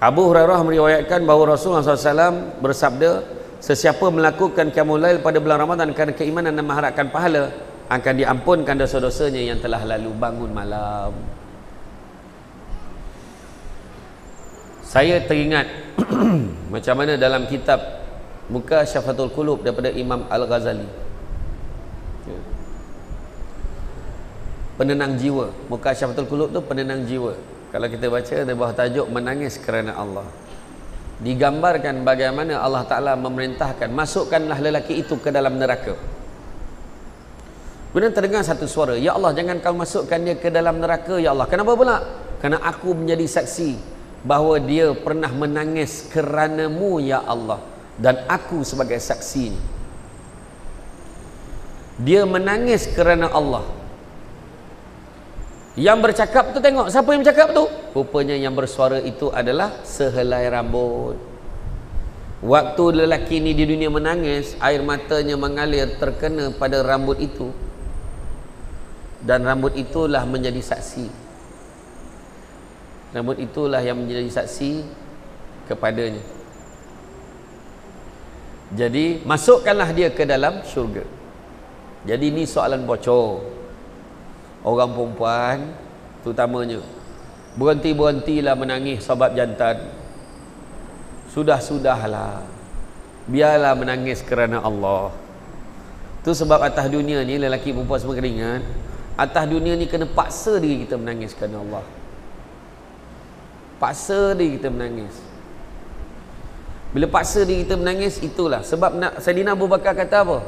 Abu Hurairah meriwayatkan bahawa Rasulullah SAW bersabda Sesiapa melakukan qiyamul lail pada bulan Ramadan kerana keimanan dan mengharapkan pahala akan diampunkan dosa-dosanya yang telah lalu bangun malam. Saya teringat [clears throat] macam mana dalam kitab Muka Syafatul Qulub daripada Imam Al-Ghazali. ya. penenang jiwa muka syafatul kulub tu penenang jiwa kalau kita baca di bawah tajuk menangis kerana Allah digambarkan bagaimana Allah Ta'ala memerintahkan masukkanlah lelaki itu ke dalam neraka. Kemudian terdengar satu suara Ya Allah jangan kau masukkan dia ke dalam neraka Ya Allah. Kenapa pula? kerana aku menjadi saksi bahawa dia pernah menangis keranamu Ya Allah. Dan aku sebagai saksi dia menangis kerana Allah yang bercakap tu tengok siapa yang bercakap tu? Rupanya yang bersuara itu adalah sehelai rambut. Waktu lelaki ini di dunia menangis air matanya mengalir terkena pada rambut itu. Dan rambut itulah menjadi saksi. Rambut itulah yang menjadi saksi kepadanya. Jadi masukkanlah dia ke dalam syurga. Jadi ini soalan bocor orang perempuan terutamanya. Berhenti-berhentilah menangis sebab jantan. Sudah-sudahlah. Biarlah menangis kerana Allah. Tu sebab atas dunia ni lelaki perempuan semua kena ingat atas dunia ni kena paksa diri kita menangis kerana Allah. Paksa diri kita menangis. Bila paksa diri kita menangis itulah sebab nak Sayyidina Abu Bakar kata apa?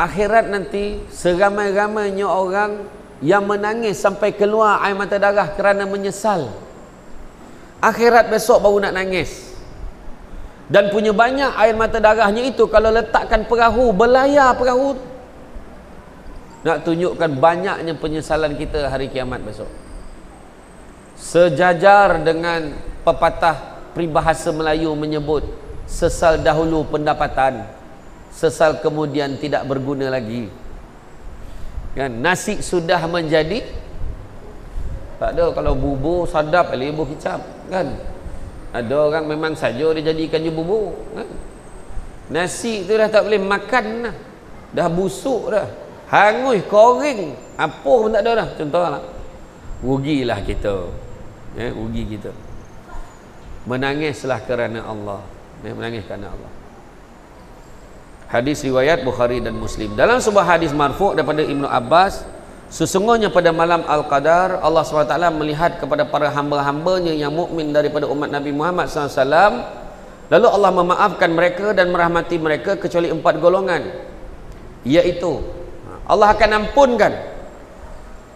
Akhirat nanti seramai-ramainya orang yang menangis sampai keluar air mata darah kerana menyesal. Akhirat besok baru nak nangis. Dan punya banyak air mata darahnya itu kalau letakkan perahu belayar perahu nak tunjukkan banyaknya penyesalan kita hari kiamat besok. Sejajar dengan pepatah peribahasa Melayu menyebut sesal dahulu pendapatan sesal kemudian tidak berguna lagi kan? Nasi sudah menjadi tak ada kalau bubur sadap ali bubur kicap kan? Ada orang memang saja dia jadikan je bubur kan? Nasi tu dah tak boleh makan dah. Dah busuk dah. Hangus koring apa pun tak ada dah. Contohlah rugilah kita. Ya rugi kita. Menangislah kerana Allah. Ya, menangis kerana Allah Hadis riwayat Bukhari dan Muslim. Dalam sebuah hadis marfu' daripada Ibnu Abbas, sesungguhnya pada malam Al-Qadar Allah SWT melihat kepada para hamba-hambanya yang mukmin daripada umat Nabi Muhammad SAW lalu Allah memaafkan mereka dan merahmati mereka kecuali empat golongan iaitu Allah akan ampunkan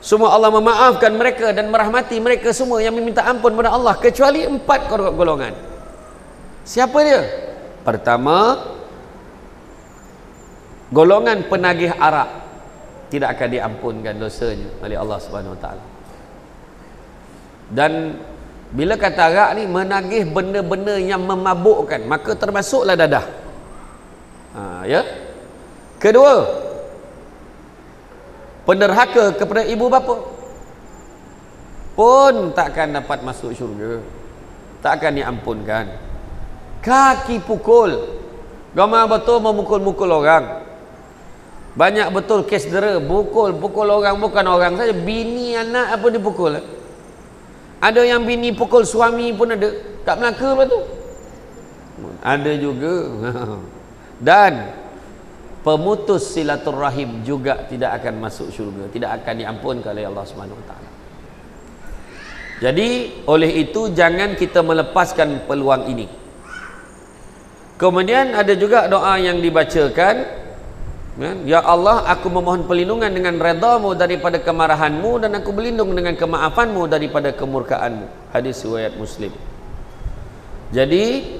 semua Allah memaafkan mereka dan merahmati mereka semua yang meminta ampun kepada Allah kecuali empat golongan siapa dia? pertama golongan penagih arak tidak akan diampunkan dosanya oleh Allah Subhanahu taala. Dan bila kata arak ni menagih benda-benda yang memabukkan, maka termasuklah dadah. Ha, ya. Kedua, penderhaka kepada ibu bapa pun takkan dapat masuk syurga. Tak akan diampunkan. Kaki pukul. Gamar betul memukul-mukul orang. Banyak betul kes dera Pukul, pukul orang bukan orang saja Bini anak apa dipukul Ada yang bini pukul suami pun ada. Tak Melaka pula tu? Ada juga. [laughs] Dan Pemutus silaturrahim juga tidak akan masuk syurga Tidak akan diampunkan oleh Allah SWT Jadi oleh itu jangan kita melepaskan peluang ini. Kemudian ada juga doa yang dibacakan Ya, ya Allah aku memohon perlindungan dengan redamu daripada kemarahanmu dan aku berlindung dengan kemaafanmu daripada kemurkaanmu. Hadis riwayat muslim. Jadi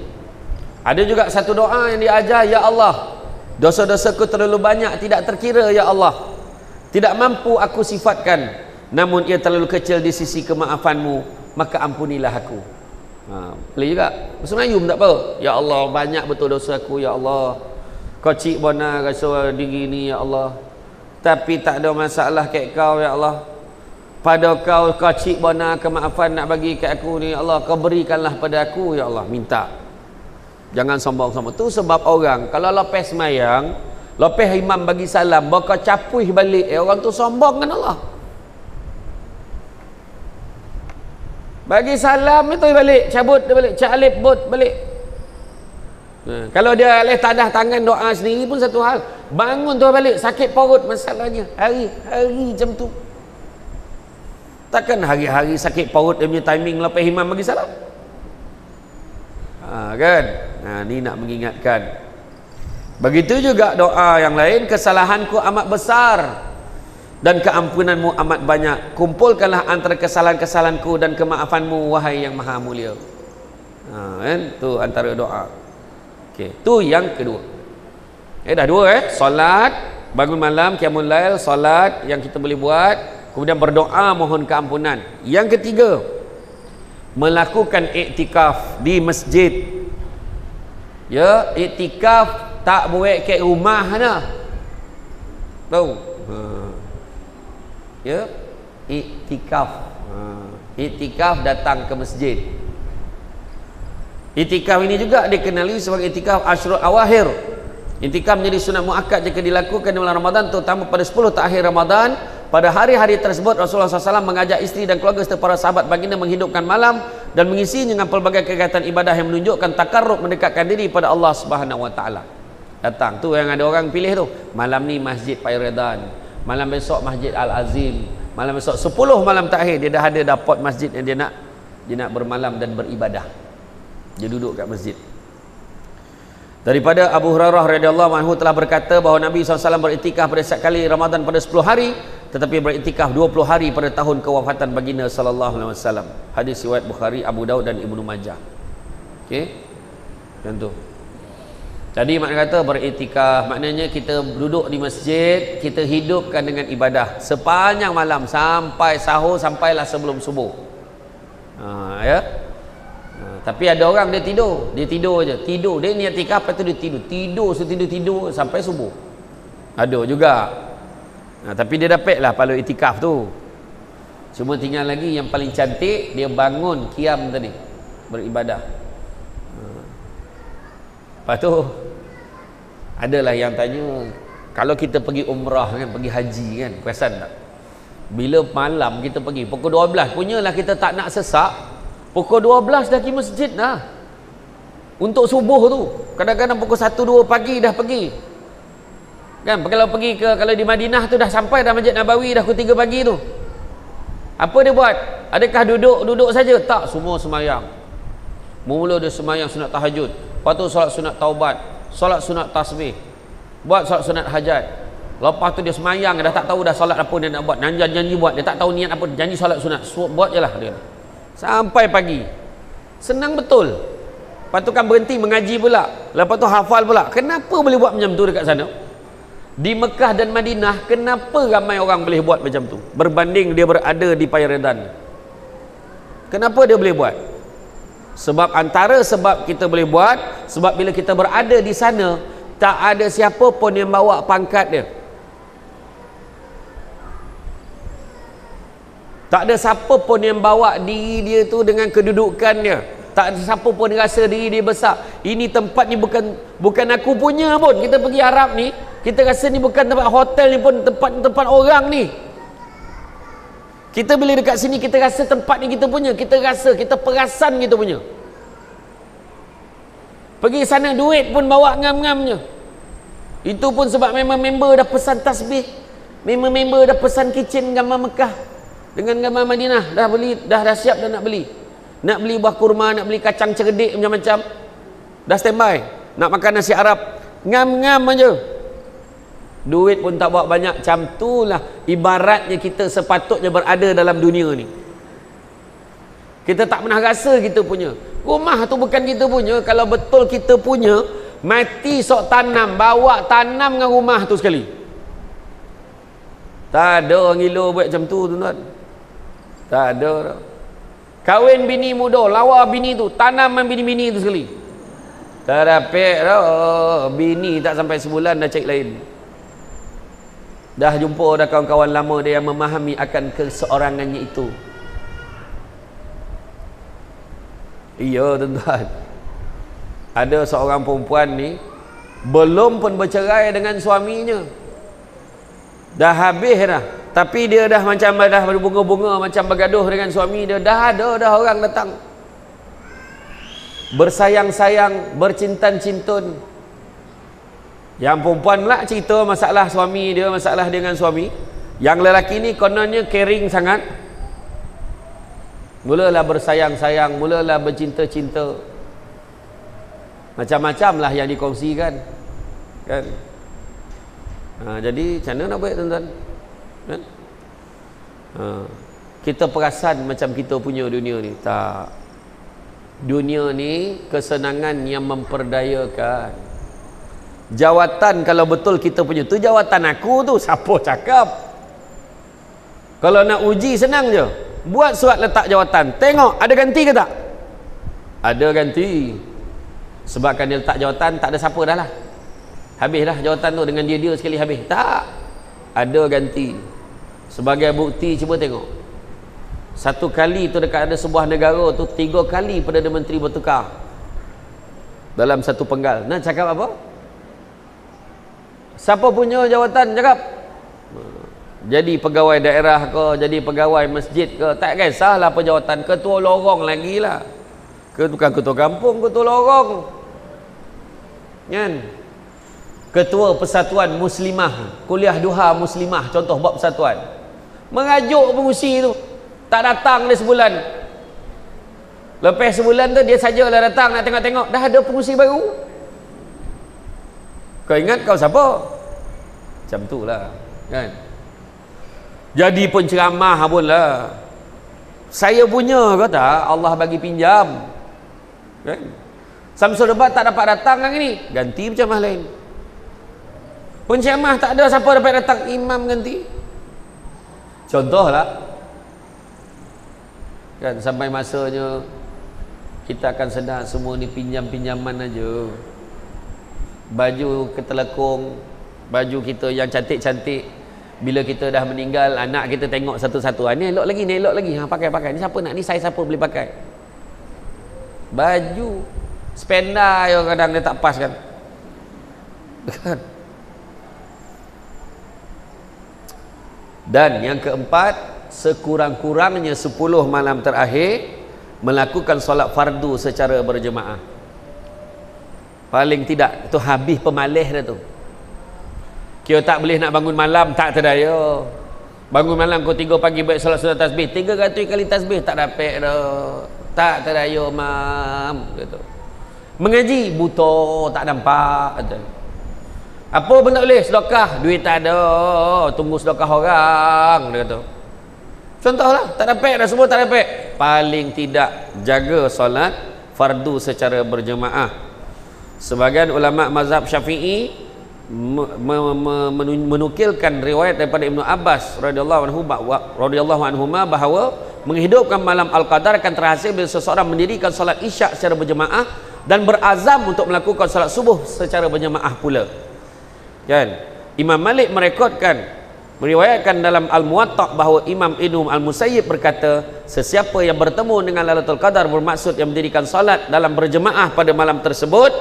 ada juga satu doa yang diajar ya Allah dosa-dosaku terlalu banyak tidak terkira ya Allah. Tidak mampu aku sifatkan namun ia terlalu kecil di sisi kemaafanmu maka ampunilah aku. Ha, boleh juga. Melayu tak apa. Ya Allah banyak betul dosa aku ya Allah kau cik bona rasa diri ni ya Allah. Tapi tak ada masalah kat kau ya Allah. Pada kau kau cik bona kemaafan nak bagi kat aku ni ya Allah kau berikanlah pada aku ya Allah. Minta. Jangan sombong-sombong. Tu sebab orang kalau lepas mayang lepas imam bagi salam bakal capuih balik. Eh, orang tu sombong kan Allah? Bagi salam itu balik cabut dia balik cak alif balik Ha, kalau dia alih tadah tangan doa sendiri pun satu hal. Bangun tu balik sakit perut masalahnya. Hari-hari macam tu. Takkan hari-hari sakit perut dia punya timing lepas imam bagi salam. Ha, kan? Ha, ni nak mengingatkan. Begitu juga doa yang lain. Kesalahanku amat besar. Dan keampunanmu amat banyak. Kumpulkanlah antara kesalahan-kesalahanku dan kemaafanmu wahai yang maha mulia. Ha, kan? Tu antara doa. Okey, tu yang kedua. Eh dah dua eh, solat, bangun malam, qiyamul lail, solat yang kita boleh buat, kemudian berdoa mohon keampunan. Yang ketiga, melakukan iktikaf di masjid. Ya, iktikaf tak buat kat rumah mana. Tahu? Ha. Ya, iktikaf. Ha. Iktikaf datang ke masjid. Itikaf ini juga dikenali sebagai itikaf Ashrul Awahir. Itikaf menjadi sunat muakkad jika dilakukan di bulan Ramadan terutama pada 10 terakhir Ramadan. Pada hari-hari tersebut Rasulullah SAW mengajak isteri dan keluarga serta para sahabat baginda menghidupkan malam dan mengisi dengan pelbagai kegiatan ibadah yang menunjukkan takarrub mendekatkan diri pada Allah Subhanahu Wa Taala. Datang tu yang ada orang pilih tu. Malam ni Masjid Pairedan. Malam besok Masjid Al Azim. Malam besok 10 malam terakhir dia dah ada dapat masjid yang dia nak dia nak bermalam dan beribadah. Dia duduk kat masjid. Daripada Abu Hurairah radhiyallahu anhu telah berkata bahawa Nabi SAW beriktikaf pada setiap kali Ramadan pada 10 hari tetapi beriktikaf 20 hari pada tahun kewafatan baginda sallallahu alaihi wasallam. Hadis riwayat Bukhari, Abu Daud dan Ibnu Majah. Okey. Contoh. Jadi makna kata beriktikaf maknanya kita duduk di masjid, kita hidupkan dengan ibadah sepanjang malam sampai sahur sampailah sebelum subuh. Ha, ya. Tapi ada orang dia tidur, dia tidur aja. Tidur, dia niat tikaf lepas tu dia tidur. Tidur setidur-tidur sampai subuh. Ada juga. Nah, tapi dia dapatlah pahala itikaf tu. Cuma tinggal lagi yang paling cantik dia bangun kiam tadi beribadah. Lepas tu adalah yang tanya kalau kita pergi umrah kan, pergi haji kan, perasan tak? Bila malam kita pergi pukul 12 punyalah kita tak nak sesak Pukul 12 dah pergi masjid dah. Untuk subuh tu. Kadang-kadang pukul 1 2 pagi dah pergi. Kan kalau pergi ke kalau di Madinah tu dah sampai dah Masjid Nabawi dah pukul 3 pagi tu. Apa dia buat? Adakah duduk duduk saja? Tak, semua semayang. Mula dia semayang sunat tahajud. Lepas tu solat sunat taubat, solat sunat tasbih. Buat solat sunat hajat. Lepas tu dia semayang dah tak tahu dah solat apa dia nak buat. Janji-janji buat, dia tak tahu niat apa, janji solat sunat. Buat jelah dia sampai pagi. Senang betul. Lepas tu kan berhenti mengaji pula. Lepas tu hafal pula. Kenapa boleh buat macam tu dekat sana? Di Mekah dan Madinah kenapa ramai orang boleh buat macam tu? Berbanding dia berada di Payaridan kenapa dia boleh buat? Sebab antara sebab kita boleh buat sebab bila kita berada di sana tak ada siapa pun yang bawa pangkat dia Tak ada siapa pun yang bawa diri dia tu dengan kedudukannya. Tak ada siapa pun rasa diri dia besar. Ini tempat ni bukan bukan aku punya pun. Kita pergi Arab ni, kita rasa ni bukan tempat hotel ni pun tempat tempat orang ni. Kita bila dekat sini kita rasa tempat ni kita punya, kita rasa, kita perasan kita punya. Pergi sana duit pun bawa ngam-ngamnya. Itu pun sebab memang member dah pesan tasbih. Memang member dah pesan kitchen gambar Mekah dengan gambar Madinah dah beli dah dah siap dah nak beli. Nak beli buah kurma nak beli kacang cerdik macam-macam. Dah standby. Nak makan nasi Arab ngam-ngam aja. Duit pun tak bawa banyak macam itulah ibaratnya kita sepatutnya berada dalam dunia ni. Kita tak pernah rasa kita punya. Rumah tu bukan kita punya kalau betul kita punya mati sok tanam bawa tanam dengan rumah tu sekali. Tak ada orang gila buat macam tu tuan-tuan tak ada dah. Kahwin bini muda, lawa bini tu, tanaman bini-bini tu sekali. Tak dapat dah. Bini tak sampai sebulan dah cek lain. Dah jumpa dah kawan-kawan lama dia yang memahami akan keseorangannya itu. Iya tuan-tuan. Ada seorang perempuan ni belum pun bercerai dengan suaminya. Dah habis dah tapi dia dah macam dah berbunga-bunga macam bergaduh dengan suami dia dah ada dah orang datang. Bersayang-sayang bercintan-cintun yang perempuan pula cerita masalah suami dia masalah dengan suami. Yang lelaki ni kononnya caring sangat. Mulalah bersayang-sayang mulalah bercinta-cinta. Macam-macam lah yang dikongsikan kan? Ha, jadi macam mana nak buat tuan-tuan kan? Ha, kita perasan macam kita punya dunia ni. Tak. Dunia ni kesenangan yang memperdayakan. Jawatan kalau betul kita punya. Tu jawatan aku tu. Siapa cakap? Kalau nak uji senang je. Buat surat letak jawatan. Tengok ada ganti ke tak? Ada ganti. Sebabkan dia letak jawatan tak ada siapa dah lah. Habis dah jawatan tu dengan dia dia sekali habis. Tak. Ada ganti sebagai bukti cuba tengok. Satu kali tu dekat ada sebuah negara tu tiga kali Perdana Menteri bertukar. Dalam satu penggal. Nak cakap apa? Siapa punya jawatan cakap. Jadi pegawai daerah ke jadi pegawai masjid ke tak kisahlah apa jawatan. Ketua lorong lagi lah bukan ketua kampung ketua lorong. Kan ketua persatuan muslimah. Kuliah duha muslimah contoh buat persatuan. Mengajuk pengusi tu. Tak datang dia sebulan. Lepas sebulan tu dia sajalah datang nak tengok-tengok. Dah ada pengusi baru. Kau ingat kau siapa? Macam tu lah kan? Jadi penceramah pun lah. Saya punya ke tak? Allah bagi pinjam. Kan? Samsul Debat tak dapat datang hari ni. Ganti penceramah lain penceramah tak ada siapa dapat datang imam ganti. Contoh lah kan sampai masanya kita akan sedar semua ni pinjam-pinjaman aja. Baju ketelekung baju kita yang cantik-cantik. Bila kita dah meninggal anak kita tengok satu-satu. Ah, ni elok lagi ni elok lagi. Ha pakai pakai. Ni siapa nak? Ni saya siapa boleh pakai? Baju spenda yang kadang dia tak pas kan [laughs] dan yang keempat sekurang-kurangnya 10 malam terakhir melakukan solat fardu secara berjemaah paling tidak tu habis pemalih dah tu Kira tak boleh nak bangun malam tak terdaya. Bangun malam kau tiga pagi baik solat sunat tasbih. Tiga ratus kali tasbih tak dapat dah. Tak terdaya mam. Gitu. Mengaji buta tak nampak. Gitu. Apa pun tak boleh sedekah. Duit tak ada. Tunggu sedekah orang. Dia kata. Contohlah. Tak dapat dah semua tak dapat. Paling tidak jaga solat fardu secara berjemaah. Sebagian ulama mazhab syafi'i menukilkan riwayat daripada Ibnu Abbas radhiyallahu anhu radhiyallahu anhu bahawa menghidupkan malam al-qadar akan terhasil bila seseorang mendirikan solat isyak secara berjemaah dan berazam untuk melakukan solat subuh secara berjemaah pula kan? Imam Malik merekodkan meriwayatkan dalam Al-Muwatta bahawa Imam Ibnu Al-Musayyib berkata sesiapa yang bertemu dengan Lailatul Qadar bermaksud yang mendirikan solat dalam berjemaah pada malam tersebut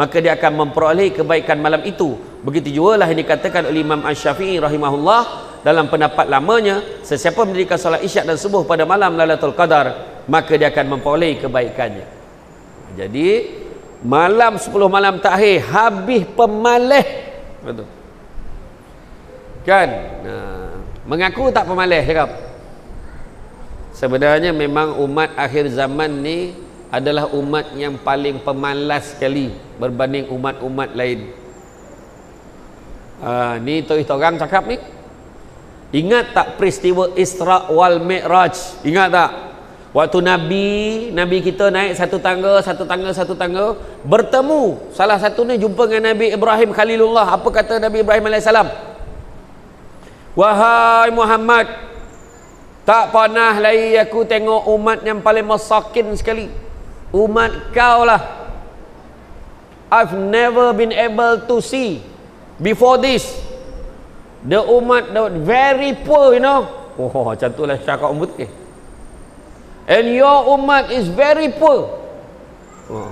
maka dia akan memperoleh kebaikan malam itu. Begitu juga lah yang dikatakan oleh Imam Ash-Syafi'i rahimahullah dalam pendapat lamanya sesiapa mendirikan solat isyak dan subuh pada malam Lailatul Qadar maka dia akan memperoleh kebaikannya. Jadi malam 10 malam terakhir habis pemalih betul kan nah, mengaku tak pemalih cakap sebenarnya memang umat akhir zaman ni adalah umat yang paling pemalas sekali berbanding umat-umat lain. Uh, ni tu orang cakap ni. Ingat tak peristiwa Isra wal Mi'raj? Ingat tak? Waktu Nabi, Nabi kita naik satu tangga, satu tangga, satu tangga, bertemu. Salah satu ni jumpa dengan Nabi Ibrahim Khalilullah. Apa kata Nabi Ibrahim AS? Wahai Muhammad, tak pernah lagi aku tengok umat yang paling masakin sekali umat kau lah I've never been able to see before this the umat the very poor you know oh macam tu lah cakap umat ke and your umat is very poor. Oh.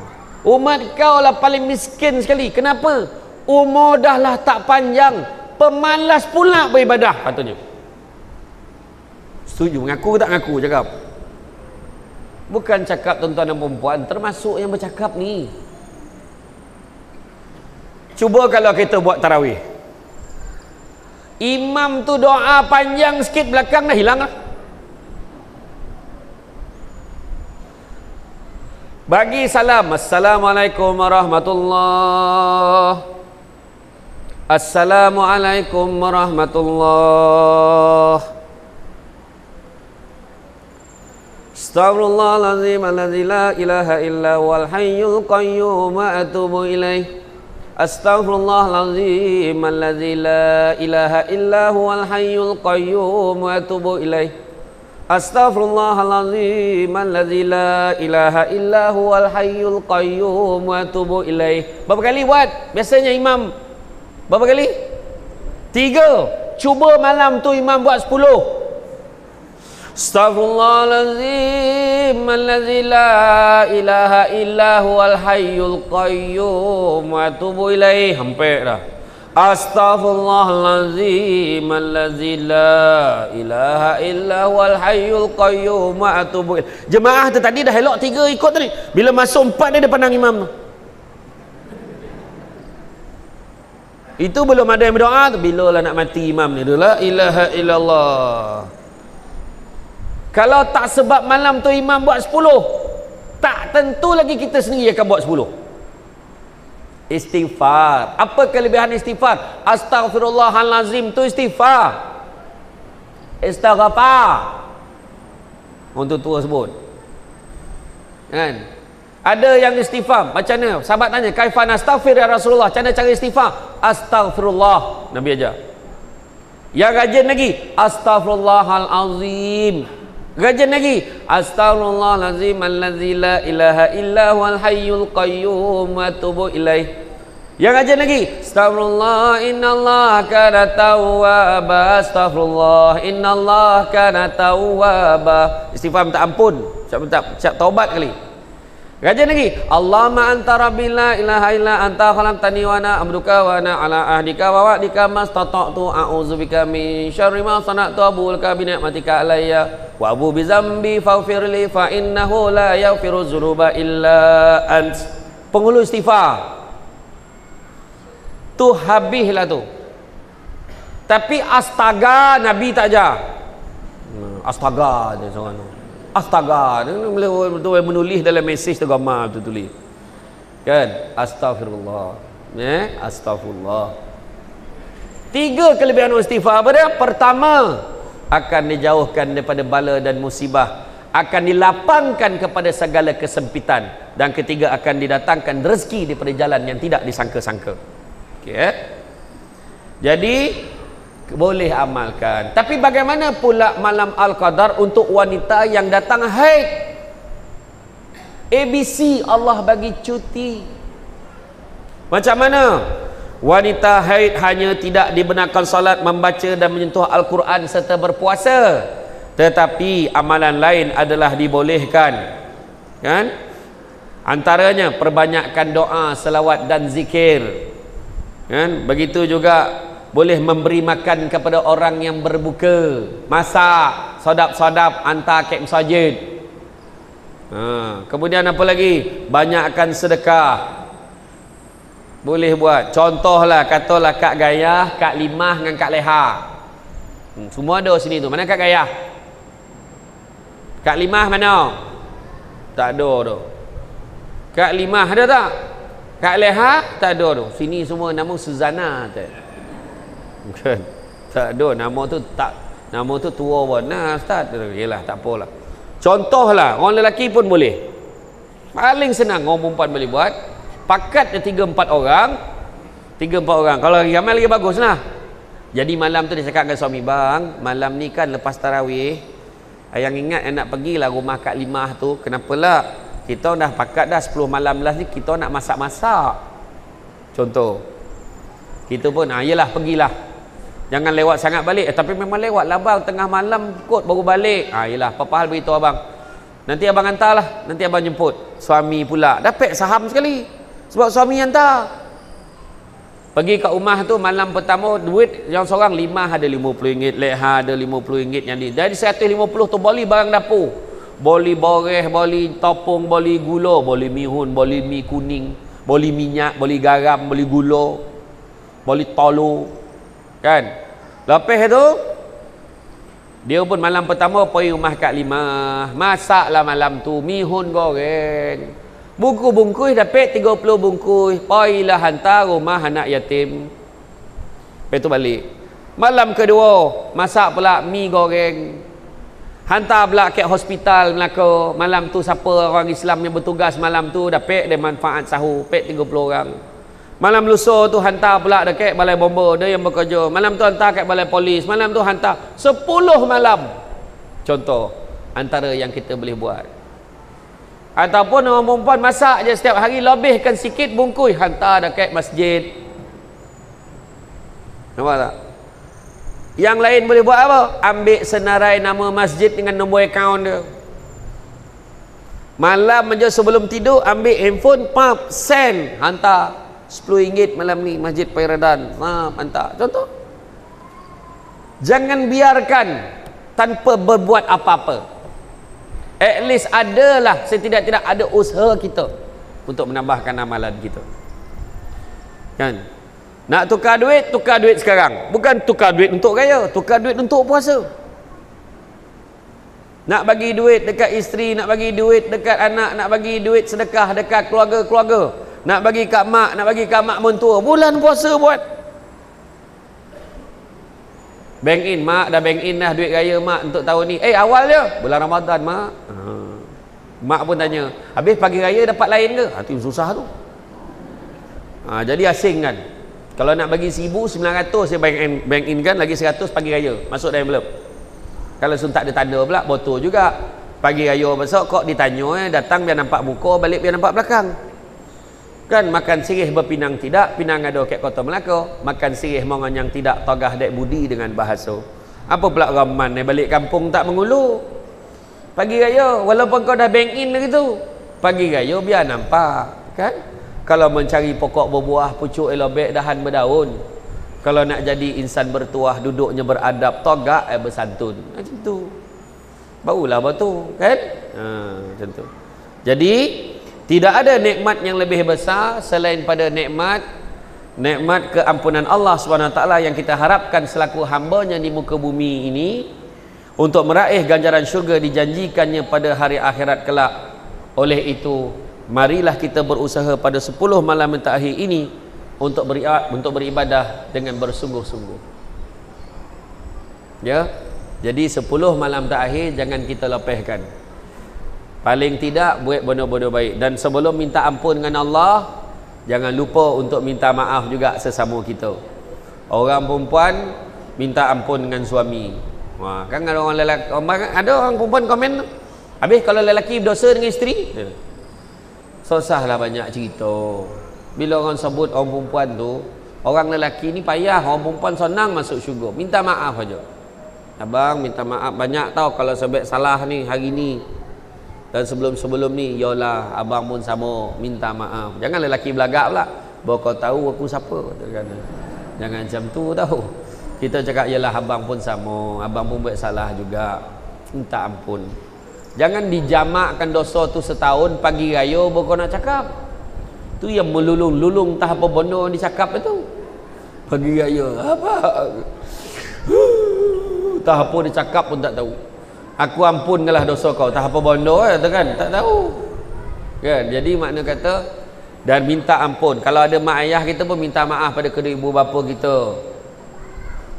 umat kau lah paling miskin sekali. Kenapa? Umur dah lah tak panjang. Pemalas pula beribadah katanya setuju? Mengaku tak mengaku cakap? Bukan cakap tuan-tuan dan perempuan termasuk yang bercakap ni. Cuba kalau kita buat tarawih. Imam tu doa panjang sikit belakang dah hilang lah bagi salam. Assalamualaikum warahmatullahi assalamualaikum warahmatullahi Astaghfirullahaladzim alladzi la ilaha illa wal hayyul qayyum. Atubu ilaih Astaghfirullahaladzim alladzi la ilaha illa huwal hayyul qayyum. Atubu ilaih Astaghfirullahaladzim alladzi la ilaha illa huwal hayyul qayyum wa atubu ilaih. Berapa kali buat? Biasanya imam. Berapa kali? Tiga. Cuba malam tu imam buat sepuluh. Astaghfirullahaladzim Alladzi la ilaha illa huwal hayyul qayyum Wa tubu ilaih. Hampir dah Astaghfirullahaladzim Alladzi la ilaha illa huwal hayyul qayyum. Wa tubu ilaih Jemaah tu tadi dah elok tiga ikut tadi. Bila masuk empat dia, pandang imam. Itu belum ada yang berdoa tu. Bila lah nak mati imam ni? La ilaha illallah. Kalau tak sebab malam tu imam buat 10 tak tentu lagi kita sendiri akan buat 10 istighfar. Apa kelebihan istighfar? Astaghfirullahalazim tu istighfar. Istighfar. Untuk tua sebut. Kan? Ada yang istighfar. Macam mana? Sahabat tanya kaifan astaghfir ya Rasulullah? Macam mana cara istighfar? Astaghfirullah. Nabi ajar. Yang rajin lagi astaghfirullahalazim Rajin lagi. Astaghfirullahalazim allazi la ilaha illa huwal hayyul qayyum wa atubu ilaih. Yang rajin lagi. Astaghfirullah innallaha kana tawwaba. Astaghfirullah innallaha kana tawwaba. Istighfar minta ampun. Siap minta siap taubat kali. Rajin lagi. Allahumma anta rabbi la ilaha illa anta khalaqtani wa ana abduka wa ana ala ahdika wa wa'dika mastata'tu a'udzubika min syarri ma sana'tu abulka bi ni'matika alayya wa abu bi zambi faghfir li fa innahu la yaghfiru dzunuba illa ant. Penghulu istighfar. Tu habislah tu. Tapi astaga Nabi tak ajar. Hmm, astaga dia seorang tu astaga dia menulis dalam mesej tu gambar tu tulis. Kan? Astagfirullah eh astagfirullah tiga kelebihan istighfar apa dia? Pertama akan dijauhkan daripada bala dan musibah. Akan dilapangkan kepada segala kesempitan. Dan ketiga akan didatangkan rezeki daripada jalan yang tidak disangka-sangka. Okey eh? jadi boleh amalkan. Tapi bagaimana pula malam al-qadar untuk wanita yang datang haid? ABC Allah bagi cuti. Macam mana? Wanita haid hanya tidak dibenarkan salat membaca dan menyentuh al-Quran serta berpuasa. Tetapi amalan lain adalah dibolehkan. Kan? Antaranya perbanyakkan doa selawat dan zikir. Kan? Begitu juga boleh memberi makan kepada orang yang berbuka. Masak sodap-sodap hantar ke masjid. Ha. kemudian apa lagi? Banyakkan sedekah. Boleh buat. Contohlah katalah kak gaya kak limah dengan kak leha. Hmm, semua ada sini tu. Mana kak gaya kak limah mana? Tak ada tu. Kak limah ada tak? Kak leha? Tak ada tu. Sini semua nama Suzana tu kan tak ada. Nama tu tak nama tu tua pun. Nah ustaz. Yalah tak apalah. Contohlah orang lelaki pun boleh. Paling senang orang perempuan boleh buat pakat dia tiga empat orang. Tiga empat orang. Kalau lagi ramai lagi bagus lah. Jadi malam tu dia cakap dengan suami bang malam ni kan lepas tarawih yang ingat yang nak pergilah rumah Kak Limah tu. Kenapalah kita dah pakat dah 10 malam lah ni kita nak masak-masak. Contoh. Kita pun ah yalah pergilah Jangan lewat sangat balik. Eh, tapi memang lewat lah bang. Tengah malam kot baru balik. Ah, yelah. Apa hal beritahu abang. Nanti abang hantar lah. Nanti abang jemput. Suami pula. Dapat saham sekali. Sebab suami hantar. Pergi kat rumah tu malam pertama duit yang seorang lima ada lima puluh ringgit. Leha ada lima puluh ringgit yang ni. Lima puluh tu beli barang dapur. boleh boreh boleh topung boleh gula boleh mihun boleh mi kuning boleh minyak boleh garam boleh gula boleh tolu kan? Lepas tu dia pun malam pertama pergi rumah Kak Lima. Masaklah malam tu mihun goreng. Buku bungkus dapat 30 bungkus. Pergilah hantar rumah anak yatim. Lepas tu balik. Malam kedua masak pula mi goreng. Hantar pula ke hospital Melaka. Malam tu siapa orang Islam yang bertugas malam tu dapat dia manfaat sahur. Pek 30 orang malam lusa tu hantar pula dekat balai bomba dia yang bekerja. Malam tu hantar kat balai polis. Malam tu hantar 10 malam. Contoh antara yang kita boleh buat. Ataupun orang perempuan masak je setiap hari lebihkan sikit bungkus hantar dekat masjid. Nampak tak? Yang lain boleh buat apa? Ambil senarai nama masjid dengan nombor akaun dia. Malam aja sebelum tidur ambil handphone, pap, send, hantar RM10 malam ni Masjid Pairadan. Ha, hantar. Contoh. Jangan biarkan tanpa berbuat apa-apa. At least adalah setidak-tidak ada usaha kita untuk menambahkan amalan kita. Kan? Nak tukar duit, tukar duit sekarang. Bukan tukar duit untuk raya, tukar duit untuk puasa. Nak bagi duit dekat isteri, nak bagi duit dekat anak, nak bagi duit sedekah dekat keluarga-keluarga. Nak bagi kat mak, nak bagi kat mak mentua. Bulan puasa buat. Bank in, mak dah bank in dah duit raya mak untuk tahun ni. Eh awal je, bulan Ramadan mak. Ha. Mak pun tanya, habis pagi raya dapat lain ke? Hati susah tu. Ha, jadi asing kan. Kalau nak bagi 1900 saya bank in, bank in kan lagi 100 pagi raya masuk dalam envelope. Kalau sun tak ada tanda pula botol juga. Pagi raya besok kok ditanya eh datang biar nampak muka balik biar nampak belakang. Kan makan sirih berpinang tidak pinang ada kat kota Melaka makan sirih menganyang tidak togah dek budi dengan bahasa. Apa pula raman ni balik kampung tak mengulu. Pagi raya walaupun kau dah bank in gitu. Pagi raya biar nampak kan? kalau mencari pokok berbuah pucuk elobek dahan berdaun kalau nak jadi insan bertuah duduknya beradab togak eh bersantun macam tu barulah betul kan ha, macam tu jadi tidak ada nikmat yang lebih besar selain pada nikmat nikmat keampunan Allah SWT yang kita harapkan selaku hambanya di muka bumi ini untuk meraih ganjaran syurga dijanjikannya pada hari akhirat kelak. Oleh itu marilah kita berusaha pada 10 malam terakhir ini untuk beribadah, untuk beribadah dengan bersungguh-sungguh. Ya? Jadi 10 malam terakhir jangan kita lepaskan paling tidak buat benda-benda baik. Dan sebelum minta ampun dengan Allah jangan lupa untuk minta maaf juga sesama kita. Orang perempuan minta ampun dengan suami. Wah, kan ada orang lelaki ada orang perempuan komen habis kalau lelaki berdosa dengan isteri? Ya. Susahlah banyak cerita. Bila orang sebut orang perempuan tu orang lelaki ni payah orang perempuan senang masuk syurga. Minta maaf aja. Abang minta maaf banyak tau kalau sebab salah ni hari ni dan sebelum-sebelum ni yalah abang pun sama minta maaf jangan lelaki belagak pula bahawa kau tahu aku siapa jangan macam tu tau kita cakap yalah abang pun sama abang pun buat salah juga minta ampun Jangan dijamakkan dosa tu setahun pagi raya baru kau nak cakap. Tu yang melulung-lulung tak apa benda yang dicakap itu. Pagi raya apa? tak apa dicakap pun tak tahu. Aku ampunkanlah dosa kau. Tak apa benda eh, kan? Tak tahu. Kan? Jadi makna kata dan minta ampun. Kalau ada mak ayah kita pun minta maaf pada kedua ibu bapa kita.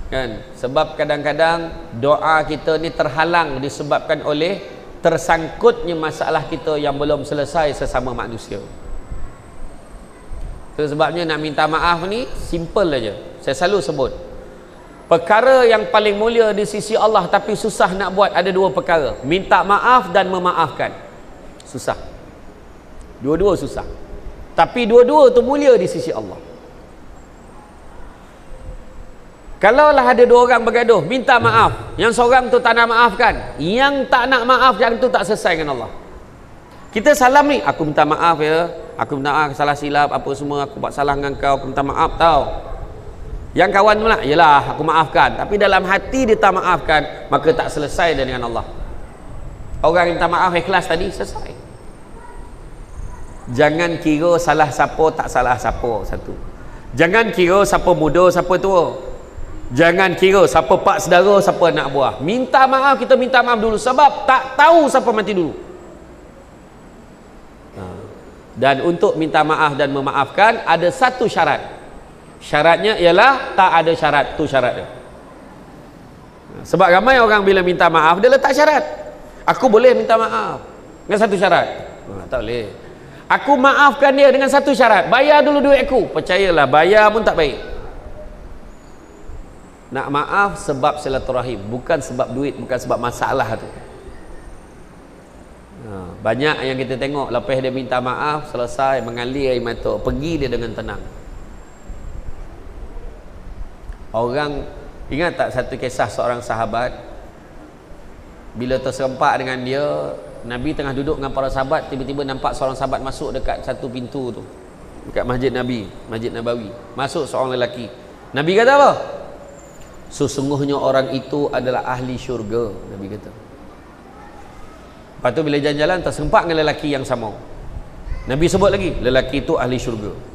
Kan? Sebab kadang-kadang doa kita ni terhalang disebabkan oleh tersangkutnya masalah kita yang belum selesai sesama manusia itu sebabnya nak minta maaf ni simple aja saya selalu sebut perkara yang paling mulia di sisi Allah tapi susah nak buat ada dua perkara minta maaf dan memaafkan susah dua-dua susah tapi dua-dua tu mulia di sisi Allah Kalaulah ada dua orang bergaduh, minta maaf. Yang seorang tu tak nak maafkan. Yang tak nak maaf, yang tu tak selesai dengan Allah. Kita salam ni, aku minta maaf ya. Aku minta maaf, salah silap, apa semua. Aku buat salah dengan kau, aku minta maaf tau. Yang kawan pula, yelah aku maafkan. Tapi dalam hati dia tak maafkan, maka tak selesai dengan Allah. orang minta maaf ikhlas tadi selesai. Jangan kira salah siapa tak salah siapa satu. Jangan kira siapa muda siapa tua. Jangan kira siapa pak saudara siapa anak buah. Minta maaf kita minta maaf dulu. Sebab tak tahu siapa mati dulu. Ha. dan untuk minta maaf dan memaafkan ada satu syarat syaratnya ialah tak ada syarat tu syarat dia sebab ramai orang bila minta maaf dia letak syarat aku boleh minta maaf dengan satu syarat ha, tak boleh Aku maafkan dia dengan satu syarat. Bayar dulu duit aku. Percayalah, bayar pun tak baik. Nak maaf sebab silaturahim. Bukan sebab duit, bukan sebab masalah tu. Ha, banyak yang kita tengok, lepas dia minta maaf, selesai, mengalir air mata. Pergi dia dengan tenang. Orang, ingat tak satu kisah seorang sahabat, bila terserempak dengan dia, Nabi tengah duduk dengan para sahabat tiba-tiba nampak seorang sahabat masuk dekat satu pintu tu. Dekat masjid Nabi masjid Nabawi. Masuk seorang lelaki. Nabi kata apa? Sesungguhnya orang itu adalah ahli syurga Nabi kata. Lepas tu bila jalan-jalan tersempat dengan lelaki yang sama. Nabi sebut lagi lelaki itu ahli syurga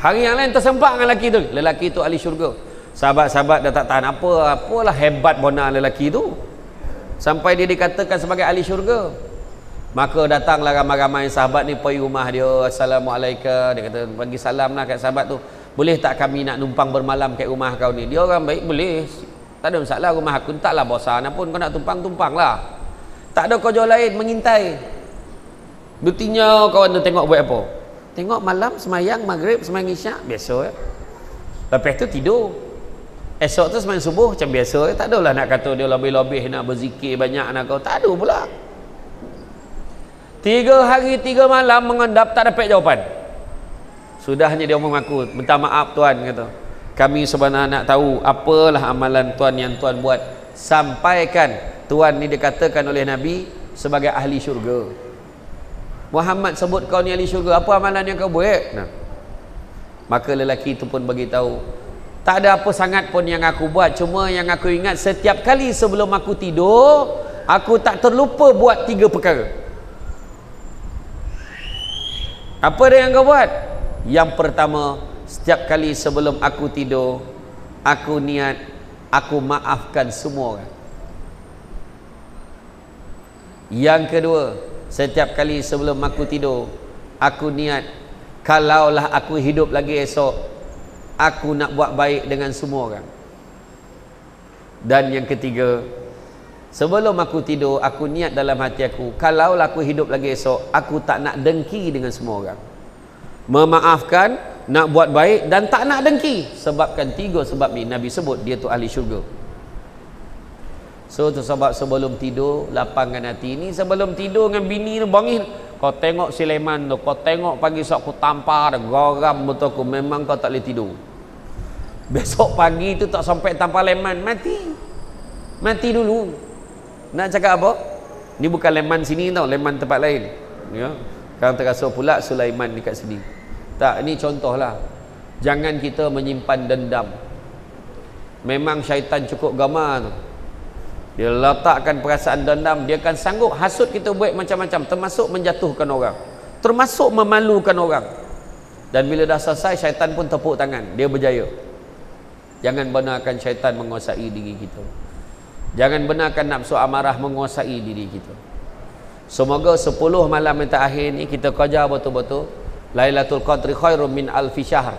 hari yang lain tersempat dengan lelaki tu. Lelaki itu ahli syurga. Sahabat-sahabat dah tak tahan apa apalah hebat bona lelaki tu. Sampai dia dikatakan sebagai ahli syurga. Maka datanglah ramai-ramai sahabat ni pergi rumah dia assalamualaikum. Dia kata bagi salam lah kat sahabat tu. Boleh tak kami nak numpang bermalam kat rumah kau ni? Dia orang baik boleh. Tak ada masalah rumah aku taklah bosan pun. Kau nak tumpang tumpang lah tak ada kerja lain mengintai. Buktinya kawan tu tengok buat apa tengok malam semayang maghrib semayang isyak biasa ya lepas tu tidur. Esok tu semain subuh macam biasa tak adalah nak kata dia lebih-lebih nak berzikir banyak nak kau. Tak ada pula. Tiga hari tiga malam mengendap tak dapat jawapan. Sudahnya dia mengaku minta maaf tuan kata. Kami sebenarnya nak tahu apalah amalan tuan yang tuan buat. Sampaikan tuan ni dikatakan oleh Nabi sebagai ahli syurga Muhammad sebut kau ni ahli syurga apa amalan yang kau buat? Nah. maka lelaki itu pun bagi tahu tak ada apa sangat pun yang aku buat cuma yang aku ingat setiap kali sebelum aku tidur aku tak terlupa buat tiga perkara. Apa dia yang kau buat? Yang pertama setiap kali sebelum aku tidur aku niat aku maafkan semua orang. Yang kedua setiap kali sebelum aku tidur aku niat kalaulah aku hidup lagi esok aku nak buat baik dengan semua orang. Dan yang ketiga sebelum aku tidur aku niat dalam hati aku kalau aku hidup lagi esok aku tak nak dengki dengan semua orang. Memaafkan nak buat baik dan tak nak dengki. Sebabkan tiga sebab ni Nabi sebut dia tu ahli syurga so tu sebab sebelum tidur lapangkan hati ni. Sebelum tidur dengan bini tu bangin. Kau tengok Sulaiman tu kau tengok pagi sok aku tampar garam betul aku. Memang kau tak boleh tidur. Besok pagi tu tak sampai tampar leman mati. Mati dulu. Nak cakap apa? Ni bukan leman sini tau leman tempat lain. Ya. Kan terasa pula Sulaiman dekat sini. Tak ini contohlah. Jangan kita menyimpan dendam. Memang syaitan cukup gamar tu dia letakkan perasaan dendam dia akan sanggup hasut kita buat macam-macam termasuk menjatuhkan orang termasuk memalukan orang. Dan bila dah selesai syaitan pun tepuk tangan dia berjaya. Jangan benarkan syaitan menguasai diri kita. Jangan benarkan nafsu amarah menguasai diri kita. Semoga 10 malam yang terakhir ni kita kerja betul-betul. Lailatul Qadri khairum min alfi syahr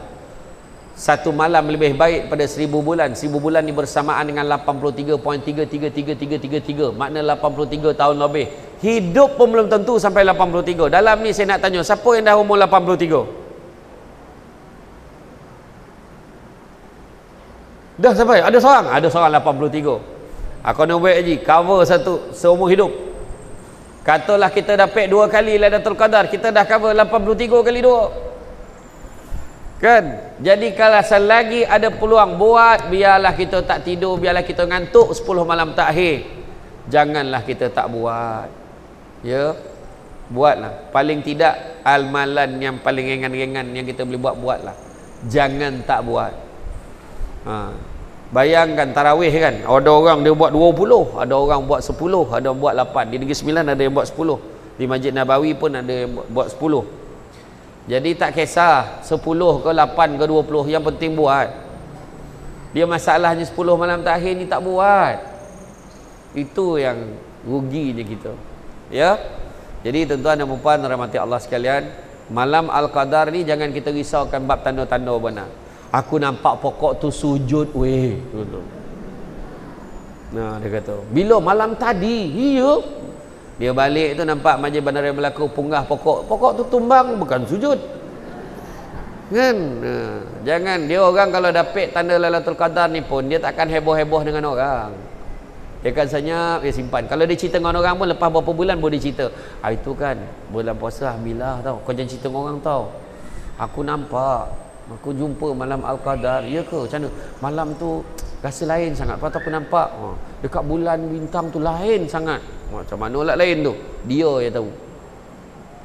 satu malam lebih baik pada seribu bulan. Seribu bulan ni bersamaan dengan 83.33333 makna 83 tahun lebih. Hidup pun belum tentu sampai 83 dalam ni saya nak tanya siapa yang dah umur 83 dah sampai? Ada seorang? Ada seorang 83 aku nak buat lagi cover satu seumur hidup. Katalah kita dapat dua kali Lailatul Qadar kita dah cover 83 kali dua kan jadi kalau selagi ada peluang buat biarlah kita tak tidur biarlah kita ngantuk 10 malam terakhir janganlah kita tak buat ya buatlah paling tidak almalan yang paling ringan-ringan yang kita boleh buat buatlah jangan tak buat ha. Bayangkan tarawih kan. Ada orang dia buat 20, ada orang buat 10, ada orang buat 8. Di Negeri Sembilan ada yang buat 10. Di Masjid Nabawi pun ada yang buat 10. Jadi tak kisah 10 ke 8 ke 20, yang penting buat. Dia masalahnya 10 malam terakhir ni tak buat. Itu yang ruginya kita. Ya. Jadi tuan-tuan dan puan rahmati Allah sekalian, malam Al-Qadar ni jangan kita risaukan bab tanda-tanda benar aku nampak pokok tu sujud weh nah dia kata bila malam tadi iya dia balik tu nampak majlis bandar yang berlaku punggah pokok. Pokok tu tumbang bukan sujud. Kan? Nah, jangan dia orang kalau dapat tanda lailatul qadar ni pun dia takkan heboh-heboh dengan orang. Dia akan senyap dia simpan. Kalau dia cerita dengan orang pun lepas beberapa bulan boleh cerita. Ah, itu kan bulan puasa alhamdulillah tau. Kau jangan cerita dengan orang tau. Aku nampak Aku jumpa malam Al-Qadar. Ya ke? Macam mana? Malam tu rasa lain sangat. Tu aku nampak. Ha, dekat bulan bintang tu lain sangat. Macam mana lah lain tu? Dia yang tahu.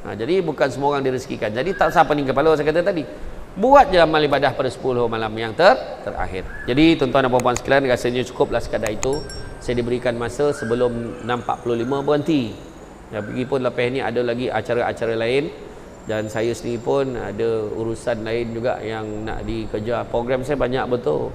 Ha, jadi bukan semua orang direzekikan. Jadi tak usah pening kepala saya kata tadi. Buat je amal ibadah pada 10 malam yang ter terakhir. Jadi tuan-tuan dan puan-puan sekalian rasanya cukuplah sekadar itu. Saya diberikan masa sebelum 6.45 berhenti. Ya, pergi pun lepas ni ada lagi acara-acara lain dan saya sendiri pun ada urusan lain juga yang nak dikejar program saya banyak betul